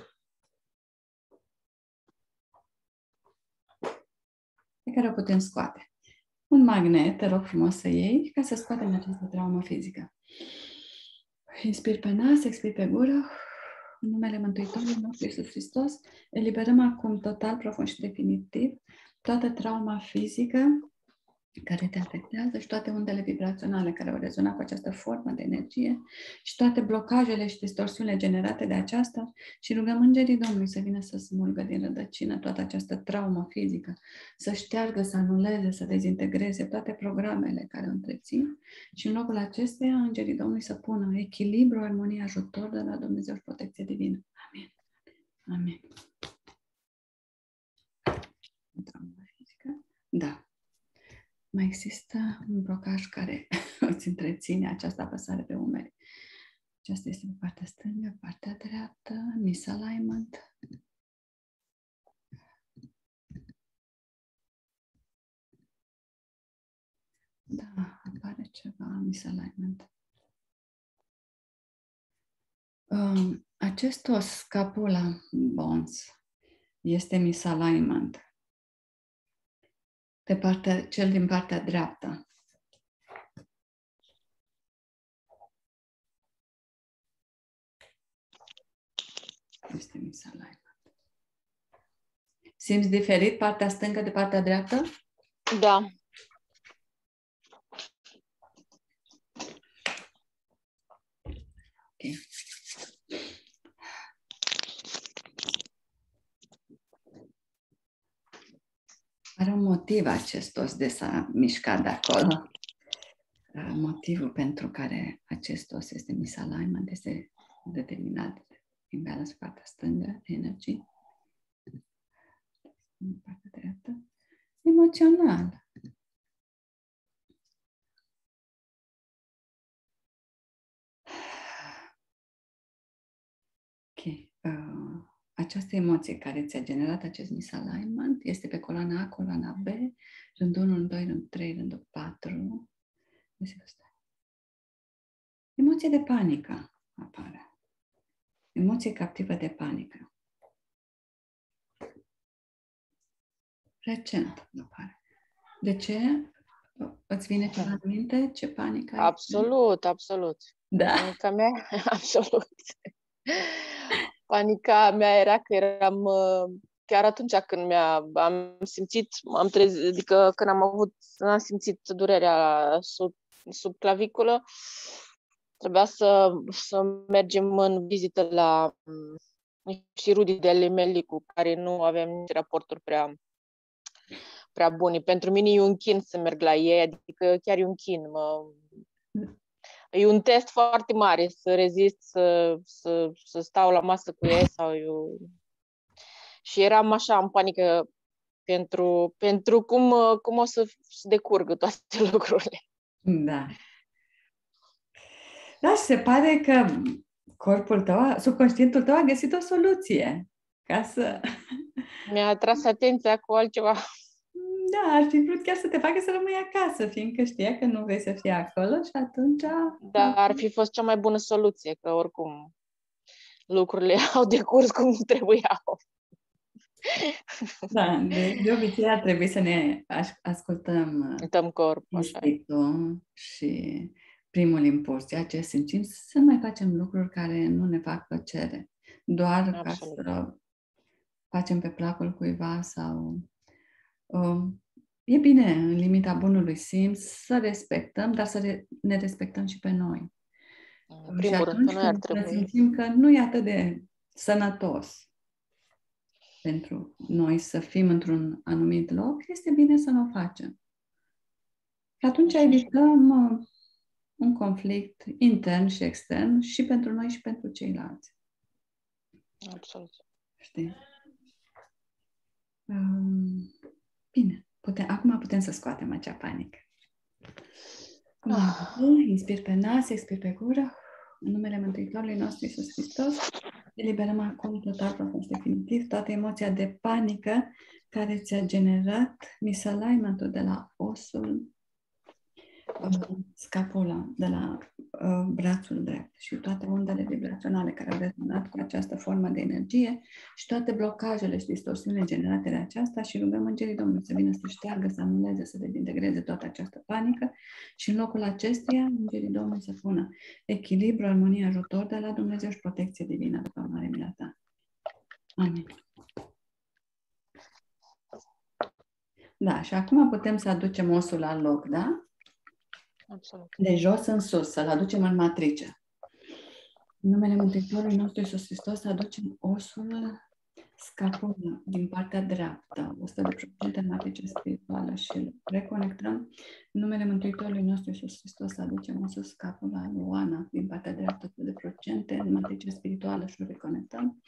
Pe care o putem scoate un magnet, te rog frumos să iei, ca să scoatem această traumă fizică. Inspir pe nas, expir pe gură. În numele Mântuitorului nostru Iisus Hristos, eliberăm acum total, profund și definitiv toată trauma fizică care te afectează și toate undele vibraționale care au rezonat cu această formă de energie și toate blocajele și distorsiunile generate de aceasta și rugăm Îngerii Domnului să vină să smulgă din rădăcină toată această traumă fizică, să șteargă, să anuleze, să dezintegreze toate programele care o întrețin și în locul acesteia Îngerii Domnului să pună echilibru, armonie, ajutor de la Dumnezeu și protecție divină. Amin. Amin. Trauma fizică? Da mai există un blocaj care (laughs) îți întreține această apăsare pe umeri. Aceasta este pe partea stângă, partea dreaptă, misalignment. Da, apare ceva misalignment. Um, acest os, scapula bones, este misalignment pe partea, cel din partea dreaptă. Este misalignment. Simți diferit partea stângă de partea dreaptă? Da. Okay. Are un motiv acest os de s-a mișcat de acolo. Uh, motivul pentru care acest os este misalignment este determinat de imbalance pe partea stângă, energie, partea dreaptă, emoțional. uh, această emoție care ți-a generat acest misalignment este pe coloana A, coloana B, rândul 1, rândul 2, rândul 3, rândul 4. Emoție de panică apare. Emoție captivă de panică. Recent apare. De ce? Îți vine ceva în minte? Ce panică ai? Absolut, absolut. Da? Panica mea, (laughs) absolut. Panica mea era că eram uh, chiar atunci când mi-a, am simțit, am trezit, adică când am avut, am simțit durerea sub, sub claviculă, trebuia să, să mergem în vizită la și rudii de ale mele cu care nu aveam nici raporturi prea prea bune. Pentru mine e un chin să merg la ei, adică chiar e un chin. Mă... E un test foarte mare să rezist, să, să, să stau la masă cu ei sau eu... Și eram așa în panică pentru, pentru cum, cum o să decurgă toate (laughs) lucrurile. Da. Da, și se pare că corpul tău, subconștientul tău a găsit o soluție ca să... Mi-a tras atenția cu altceva. (laughs) Da, ar fi vrut chiar să te facă să rămâi acasă, fiindcă știa că nu vrei să fii acolo și atunci... Da, ar fi fost cea mai bună soluție, că oricum lucrurile (laughs) au decurs cum trebuiau. Da, de, de obicei ar trebui să ne ascultăm Uităm corp, și primul impuls, ceea ce simțim, să nu mai facem lucruri care nu ne fac plăcere. Doar Absolut. ca să facem pe placul cuiva sau Um, e bine, în limita bunului simț, să respectăm, dar să re- ne respectăm și pe noi. În primul și rând, noi ar trebui. simțim că nu e atât de sănătos pentru noi să fim într-un anumit loc, este bine să nu o facem. Și atunci evităm uh, un conflict intern și extern și pentru noi și pentru ceilalți. Absolut. Știi? Um, Bine, putem, acum putem să scoatem acea panică. Ah. Inspir pe nas, expir pe gură. În numele Mântuitorului nostru Iisus Hristos, eliberăm acum total, profund definitiv, toată emoția de panică care ți-a generat misalignmentul de la osul scapula de la uh, brațul drept și toate undele vibraționale care au rezonat cu această formă de energie și toate blocajele și distorsiunile generate de aceasta și rugăm Îngerii Domnului să vină să șteargă, să anuleze, să dezintegreze toată această panică și în locul acestuia Îngerii Domnului să pună echilibru, armonie, ajutor de la Dumnezeu și protecție divină după mare mila ta. Amin. Da, și acum putem să aducem osul la loc, da? Absolut. De jos în sus, să-l aducem în matrice. În numele Mântuitorului nostru Iisus Hristos, să aducem osul scapula din partea dreaptă, 100% în matrice spirituală și îl reconectăm. În numele Mântuitorului nostru Iisus Hristos, să aducem osul scapula lui Oana din partea dreaptă de procente în matrice spirituală și îl reconectăm.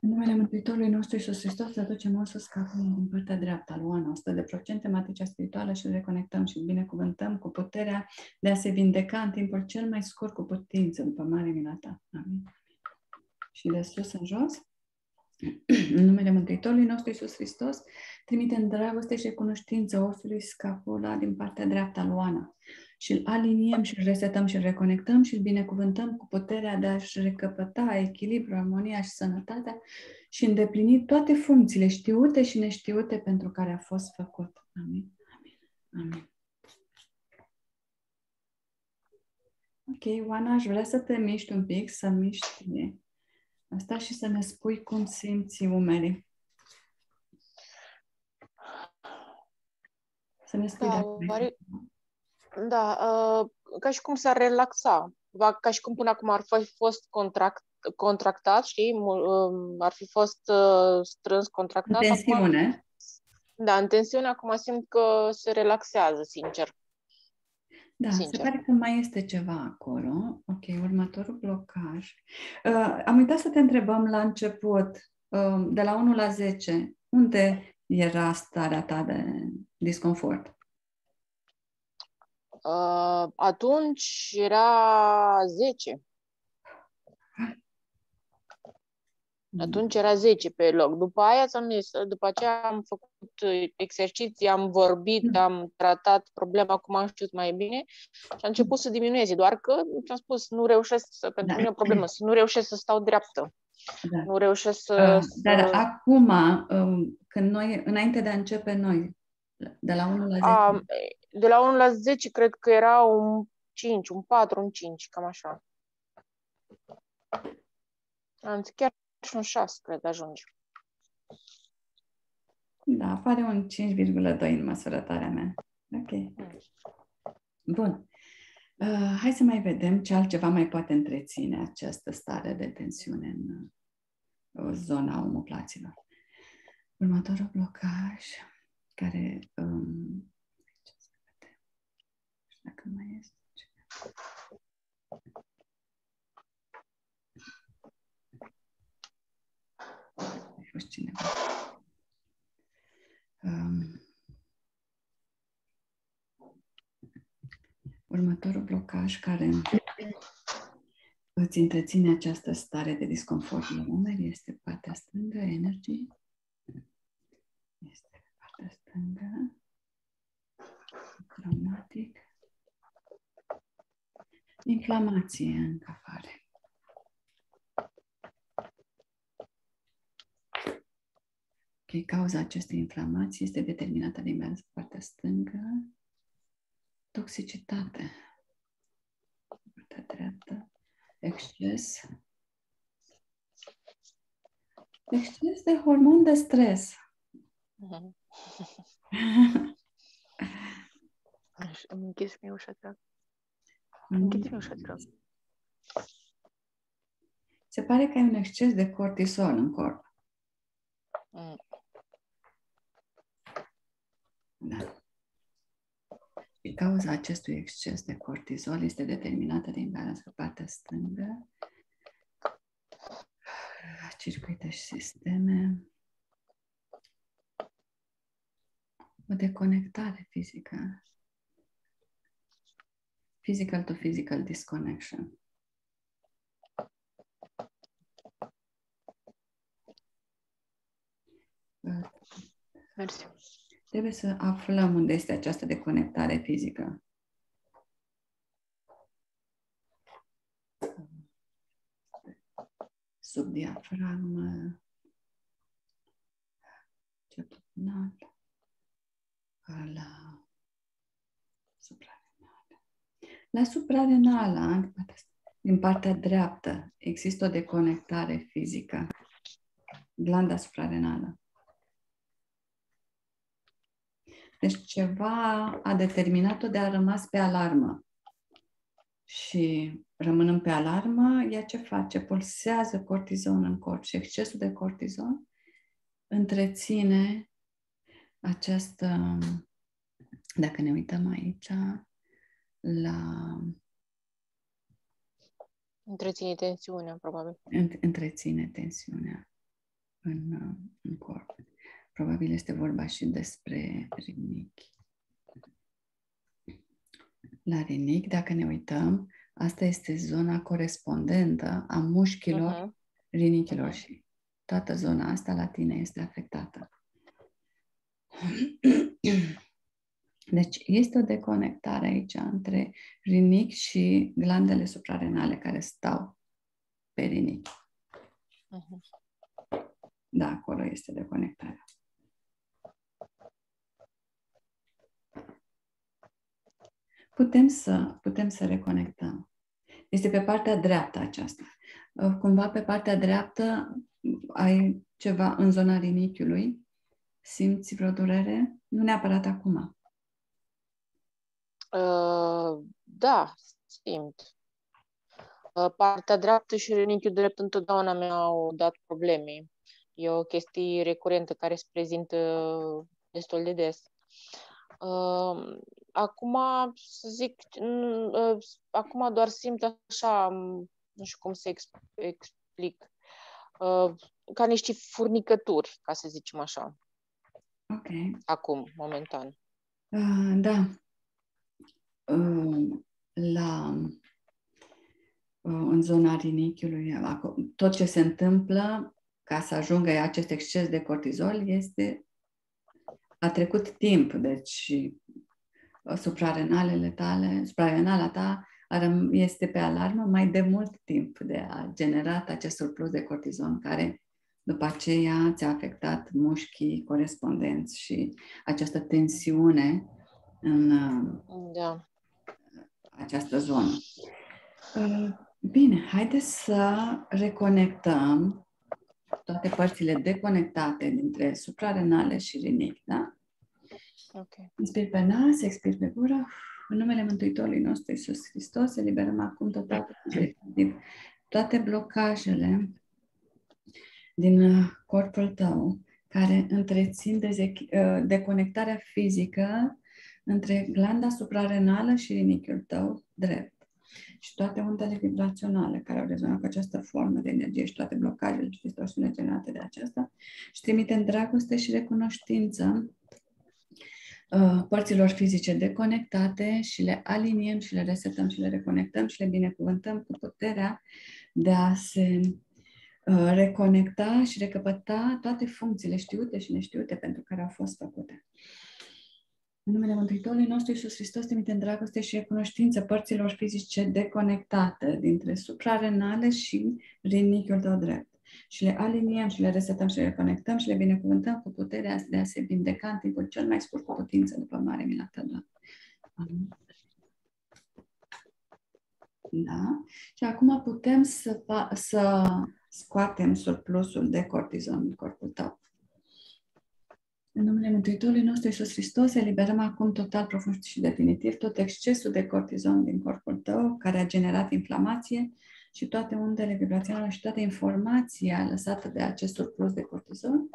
În numele Mântuitorului nostru Iisus Hristos, să aducem o să din partea dreaptă, Luana, 100 de procente matricea spirituală și îl reconectăm și îl binecuvântăm cu puterea de a se vindeca în timpul cel mai scurt cu putință, după mare mila ta. Amin. Și de sus în jos, în numele Mântuitorului nostru Iisus Hristos, trimite în dragoste și cunoștință osului scapula din partea dreaptă a Luana și îl aliniem și îl resetăm și îl reconectăm și îl binecuvântăm cu puterea de a-și recăpăta echilibru, armonia și sănătatea și îndeplini toate funcțiile știute și neștiute pentru care a fost făcut. Amin. Amin. Amin. Ok, Oana, aș vrea să te miști un pic, să miști asta și să ne spui cum simți umerii. Să ne spui da, dacă da, uh, ca și cum s-ar relaxa. Ca și cum până acum ar fi fost contract, contractat, știi? Uh, ar fi fost uh, strâns contractat. În tensiune. Acum, da, în tensiune acum simt că se relaxează, sincer. Da, Sincer. se pare că mai este ceva acolo. Ok, următorul blocaj. Uh, am uitat să te întrebăm la început, uh, de la 1 la 10, unde era starea ta de disconfort? Uh, atunci era 10. Atunci era 10 pe loc. După aia, am zis, după aceea am făcut uh, exerciții, am vorbit, Da. am tratat problema cum am știut mai bine și a început să diminueze. Doar că, am spus, nu reușesc să, pentru Da. mine e o problemă, să nu reușesc să stau dreaptă. Da. Nu reușesc să... Uh, să... Dar acum, um, când noi, înainte de a începe noi, de la 1 la 10, a, de la 1 la 10, cred că era un 5, un 4, un 5, cam așa. Am zis, chiar și un 6, cred, ajunge. da, apare un 5,2 în măsurătoarea mea. Ok. Bun. Uh, hai să mai vedem ce altceva mai poate întreține această stare de tensiune în uh, zona omoplaților. Următorul blocaj, care... Um, ce să vedem? Nu știu dacă mai este. A fost cineva. Um, următorul blocaj care îți întreține această stare de disconfort la umeri este partea stângă, energy. Este pe partea stângă. Traumatic. Inflamație în cafare. Ok, cauza acestei inflamații este determinată din mea partea stângă. Toxicitate. Partea dreaptă. Exces. Exces de hormon de stres. Mhm. (laughs) Așa, Îmi închis mie ușa treabă. Închide-mi ușa treabă. Se pare că ai un exces de cortisol în corp. Mm. Da. Și cauza acestui exces de cortizol este determinată din balans pe partea stângă, circuite și sisteme, o deconectare fizică, physical to physical disconnection. Mersi. Trebuie să aflăm unde este această deconectare fizică. Sub diafragmă, ceputinal, la suprarenală. La suprarenală, din partea dreaptă, există o deconectare fizică. Glanda suprarenală. Deci ceva a determinat-o de a rămas pe alarmă. Și rămânând pe alarmă, ea ce face? Pulsează cortizon în corp și excesul de cortizon întreține această, dacă ne uităm aici, la Întreține tensiunea, probabil. întreține tensiunea în, în corp. Probabil este vorba și despre rinichi. La rinichi, dacă ne uităm, asta este zona corespondentă a mușchilor Mhm. rinichilor Mhm. și toată zona asta la tine este afectată. (clears throat) (clears throat) Deci este o deconectare aici între rinic și glandele suprarenale care stau pe rinichi. Mhm. Da, acolo este deconectarea. Putem să, putem să reconectăm. Este pe partea dreaptă aceasta. Uh, Cumva pe partea dreaptă ai ceva în zona rinichiului? Simți vreo durere? Nu neapărat acum. Uh, da, simt. Uh, partea dreaptă și rinichiul drept întotdeauna mi-au dat probleme. E o chestie recurentă care se prezintă destul de des. Uh, acum, să zic, mm, uh, acum doar simt așa, mm, nu știu cum să ex- explic, uh, ca niște furnicături, ca să zicem așa, Ok. acum, momentan. Uh, da. Uh, la uh, în zona rinichiului, aco- tot ce se întâmplă ca să ajungă acest exces de cortizol este a trecut timp, deci suprarenalele tale, suprarenala ta este pe alarmă mai de mult timp de a generat acest surplus de cortizon care după aceea ți-a afectat mușchii corespondenți și această tensiune în da. Această zonă. Bine, haideți să reconectăm toate părțile deconectate dintre suprarenale și rinichi, da? Ok. Inspir pe nas, expir pe gură. În numele Mântuitorului nostru Iisus Hristos, eliberăm acum total toate blocajele din uh, corpul tău care întrețin uh, deconectarea fizică între glanda suprarenală și rinichiul tău drept și toate undele vibraționale care au rezonat cu această formă de energie și toate blocajele și distorsiunile generate de aceasta și trimitem dragoste și recunoștință uh, părților fizice deconectate și le aliniem și le resetăm și le reconectăm și le binecuvântăm cu puterea de a se uh, reconecta și recăpăta toate funcțiile știute și neștiute pentru care au fost făcute. În numele Mântuitorului nostru Iisus Hristos trimitem dragoste și recunoștință părților fizice deconectate dintre suprarenale și rinichiul tău drept. Și le aliniem și le resetăm și le reconectăm și le binecuvântăm cu puterea de a se vindeca în timpul cel mai scurt cu putință după mare mila ta, Amin. Da? Și acum putem să, să scoatem surplusul de cortizon din corpul tău. În numele Mântuitorului nostru Iisus Hristos, eliberăm acum total, profund și definitiv tot excesul de cortizon din corpul tău care a generat inflamație și toate undele vibraționale și toată informația lăsată de acest surplus de cortizon.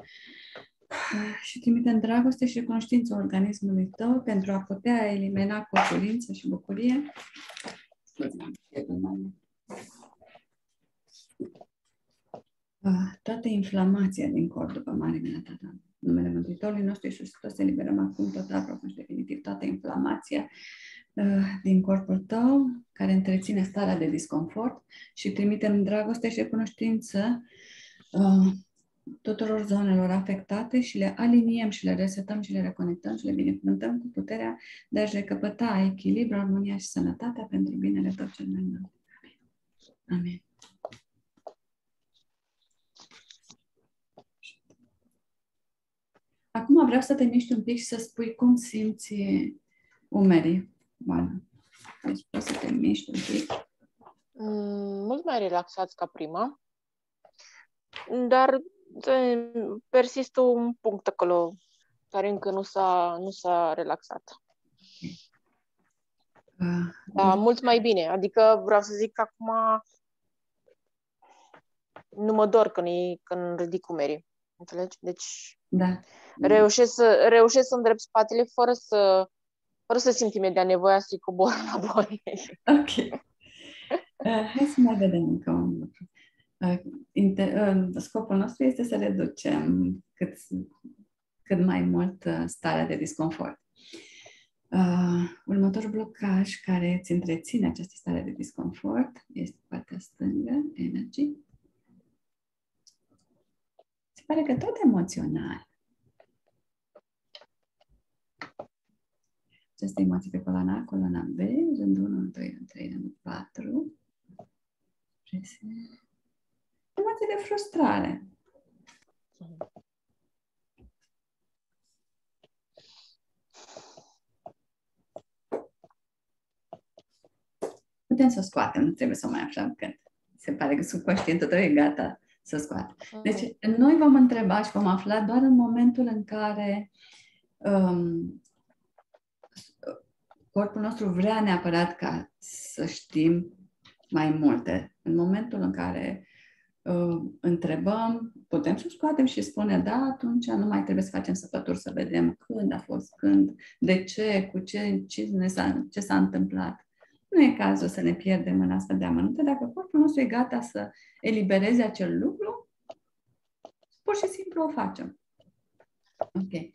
Și trimitem dragoste și cunoștință organismului tău pentru a putea elimina cu ușurință și bucurie toată inflamația din corp după mare minătate numele Mântuitorului nostru Iisus Hristos, să eliberăm acum total, profund și definitiv toată inflamația uh, din corpul tău, care întreține starea de disconfort și trimitem dragoste și recunoștință uh, tuturor zonelor afectate și le aliniem și le resetăm și le reconectăm și le binecuvântăm cu puterea de a-și recăpăta echilibru, armonia și sănătatea pentru binele tot cel mai înalt. Amin. Amin. Acum vreau să te miști un pic și să spui cum simți umerii. Bun. Deci vreau să te miști un pic. Mm, mult mai relaxați ca prima, dar persistă un punct acolo care încă nu s-a, nu s-a relaxat. Uh, da, deci... mult mai bine. Adică vreau să zic că acum nu mă dor când, când ridic umerii. Înțelegi? Deci da. reușesc, să, reușesc să îndrept spatele fără să, fără să simt imediat nevoia să-i cobor (laughs) înapoi. Ok. Uh, hai să mai vedem încă un lucru. Uh, inter, uh, scopul nostru este să reducem cât, cât mai mult uh, starea de disconfort. Uh, următorul blocaj care îți întreține această stare de disconfort este partea stângă, energie pare că tot emoțional. Aceste emoții pe coloana A, coloana B, rândul 1, 2, 3, rândul 4. Emoții de frustrare. Putem să o scoatem, nu trebuie să o mai aflăm când se pare că subconștientul tău e gata să scoată. Deci, mm. noi vom întreba și vom afla doar în momentul în care um, corpul nostru vrea neapărat ca să știm mai multe. În momentul în care uh, întrebăm, putem să scoatem și spune, da, atunci nu mai trebuie să facem săpături să vedem când a fost, când, de ce, cu ce, ce, ne s-a, ce s-a întâmplat. Nu e cazul să ne pierdem în asta de amănunte. Dacă corpul nostru e gata să elibereze acel lucru, pur și simplu o facem. Ok.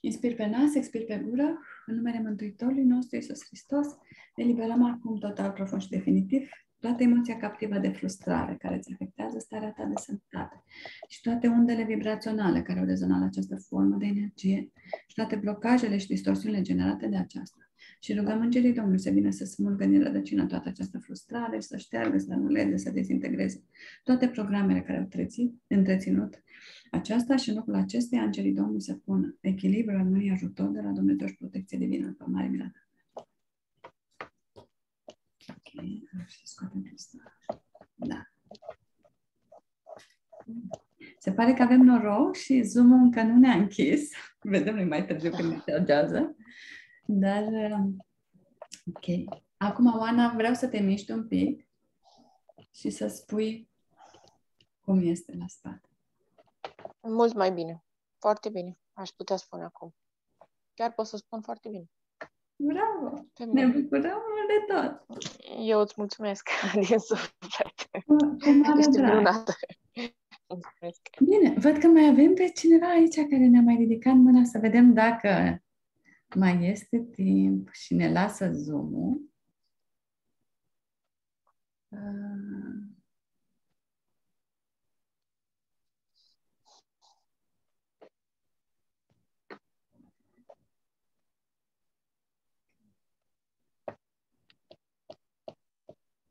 Inspir pe nas, expir pe gură. În numele Mântuitorului nostru, Iisus Hristos, eliberăm acum total, profund și definitiv toată emoția captivă de frustrare care îți afectează starea ta de sănătate și toate undele vibraționale care au rezonat la această formă de energie și toate blocajele și distorsiunile generate de aceasta. Și rugăm Îngerii Domnului să vină să smulgă din rădăcină toată această frustrare și să șteargă, să anuleze, să dezintegreze toate programele care au trețit, întreținut aceasta și în locul acestei Îngerii Domnului să pună echilibru, armonie, ajutor de la Dumnezeu și protecție divină pe mare milă. Ok, și scoatem Da. Se pare că avem noroc și Zoom-ul încă nu ne-a închis. (laughs) Vedem noi mai târziu când ne chargează. Dar, um, ok. Acum, Oana, vreau să te miști un pic și să spui cum este la spate. Mult mai bine. Foarte bine, aș putea spune acum. Chiar pot să spun foarte bine. Bravo! Ne bucurăm de tot! Eu îți mulțumesc (laughs) din suflet. Ești minunată! Bine, văd că mai avem pe cineva aici care ne-a mai ridicat mâna să vedem dacă mai este timp și ne lasă zoom-ul. Uh,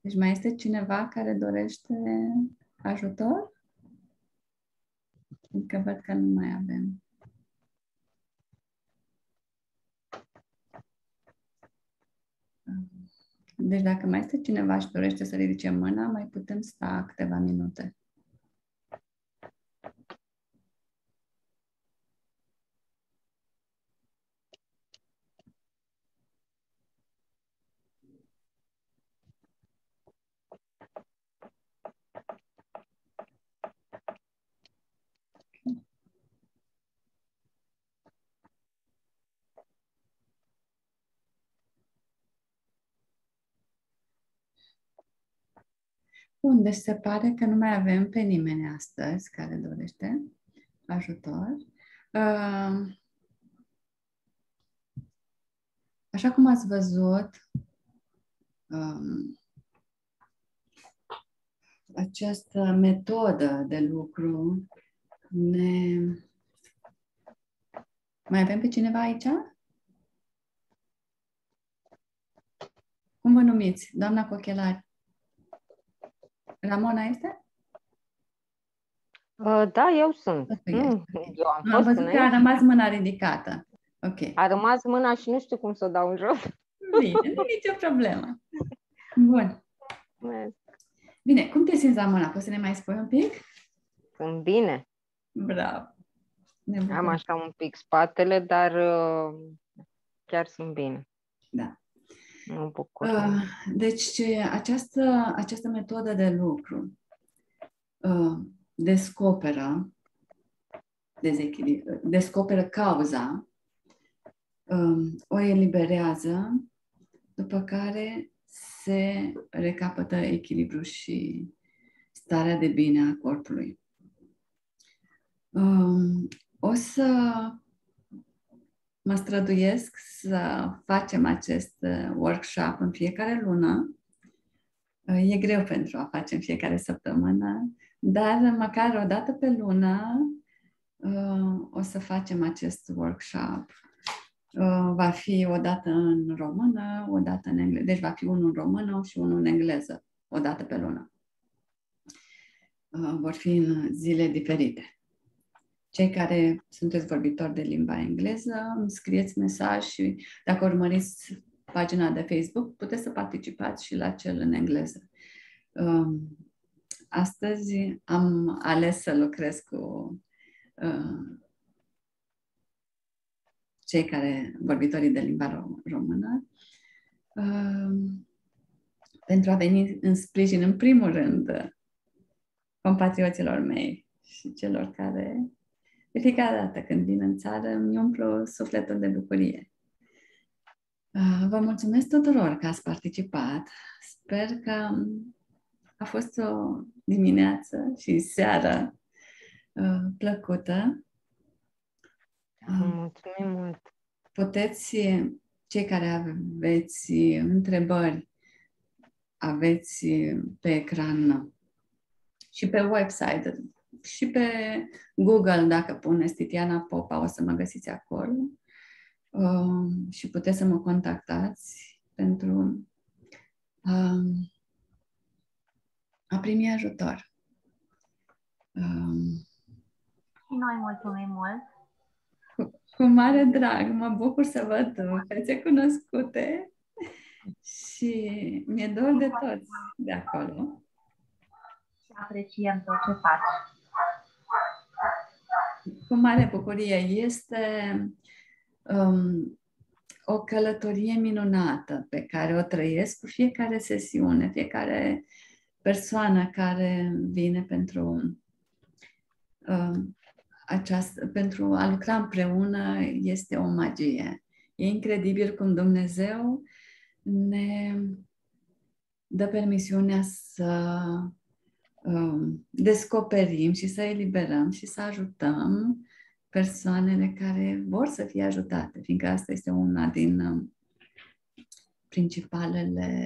Deci mai este cineva care dorește ajutor? Încă văd că nu mai avem. Deci dacă mai este cineva și dorește să ridice mâna, mai putem sta câteva minute. Unde se pare că nu mai avem pe nimeni astăzi care dorește ajutor. Uh, așa cum ați văzut, um, această metodă de lucru ne... Mai avem pe cineva aici? Cum vă numiți? Doamna Cochelari. Ramona este? Uh, da, eu sunt. Mm, eu am, am văzut că a rămas mâna ridicată. Ok. A rămas mâna și nu știu cum să o dau în jos. Bine, nu e nicio problemă. Bun. Bine, cum te simți, Ramona? Poți să ne mai spui un pic? Sunt bine. Bravo. Am așa un pic spatele, dar uh, chiar sunt bine. Da. Mă bucur. Uh, deci, această, această metodă de lucru uh, descoperă descoperă cauza, um, o eliberează, după care se recapătă echilibru și starea de bine a corpului. Um, o să mă străduiesc să facem acest uh, workshop în fiecare lună. Uh, e greu pentru a face în fiecare săptămână, dar măcar o dată pe lună uh, o să facem acest workshop. Va fi o dată în română, o dată în engleză. Deci va fi unul în română și unul în engleză, o dată pe lună. Vor fi în zile diferite. Cei care sunteți vorbitori de limba engleză, îmi scrieți mesaj și dacă urmăriți pagina de Facebook, puteți să participați și la cel în engleză. Um, astăzi am ales să lucrez cu uh, cei care, vorbitorii de limba română, um, pentru a veni în sprijin, în primul rând, compatrioților mei și celor care de fiecare dată când vin în țară, îmi umplu sufletul de bucurie. Ah, vă mulțumesc tuturor că ați participat. Sper că a fost o dimineață și seară uh, plăcută. Mulțumim mult! Puteți, cei care aveți întrebări, aveți pe ecran și pe website și pe Google, dacă puneți Titiana Popa, o să mă găsiți acolo uh, și puteți să mă contactați pentru uh, a primi ajutor. Uh, și noi mulțumim mult! Cu, cu mare drag, mă bucur să văd fețe cunoscute și mi-e dor de toți de acolo. Și apreciem tot ce faci. Cu mare bucurie. Este um, o călătorie minunată pe care o trăiesc cu fiecare sesiune, fiecare persoană care vine pentru um, această, pentru a lucra împreună este o magie. E incredibil cum Dumnezeu ne dă permisiunea să um, descoperim și să eliberăm și să ajutăm persoanele care vor să fie ajutate, fiindcă asta este una din um, principalele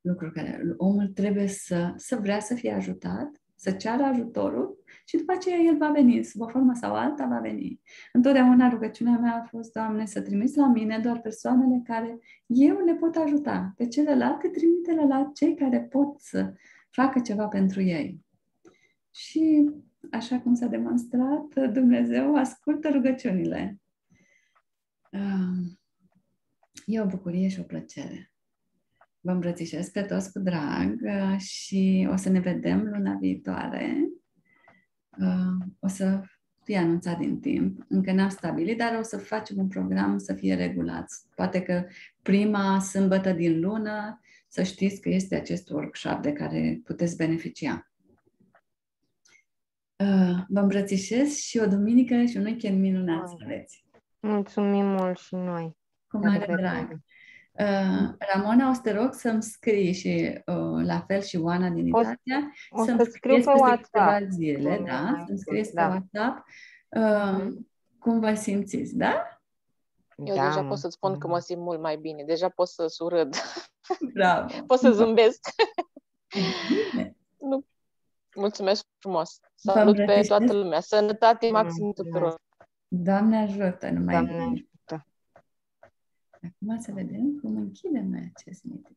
lucruri care omul trebuie să, să vrea să fie ajutat, să ceară ajutorul și după aceea el va veni, sub o formă sau alta va veni. Întotdeauna rugăciunea mea a fost, Doamne, să trimiți la mine doar persoanele care eu le pot ajuta. Pe celelalte trimite la cei care pot să facă ceva pentru ei. Și așa cum s-a demonstrat, Dumnezeu ascultă rugăciunile. E o bucurie și o plăcere. Vă îmbrățișez pe toți cu drag și o să ne vedem luna viitoare. O să fie anunțat din timp. Încă n-am stabilit, dar o să facem un program să fie regulat. Poate că prima sâmbătă din lună să știți că este acest workshop de care puteți beneficia. Uh, vă îmbrățișez și o duminică și un weekend minunat să aveți. Mulțumim mult și noi. Cu mare drag. Uh, Ramona, o să te rog să-mi scrii și uh, la fel și Oana din Italia. O să-mi scriu pe WhatsApp. Zile, da? Să-mi scrieți da. pe WhatsApp. Uh, mm-hmm. Cum vă simțiți, da? Eu da, deja pot să-ți spun că mă simt mult mai bine. Deja pot să surâd. (laughs) Bravo. pot să zâmbesc. nu. Mulțumesc frumos. Salut pe toată lumea. Sănătate maxim tuturor. Doamne ajută, numai Doamne ajută. Acum să vedem cum închidem noi acest meeting.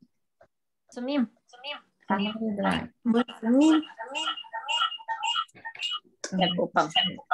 Mulțumim. Mulțumim. Mulțumim. Mulțumim. Mulțumim.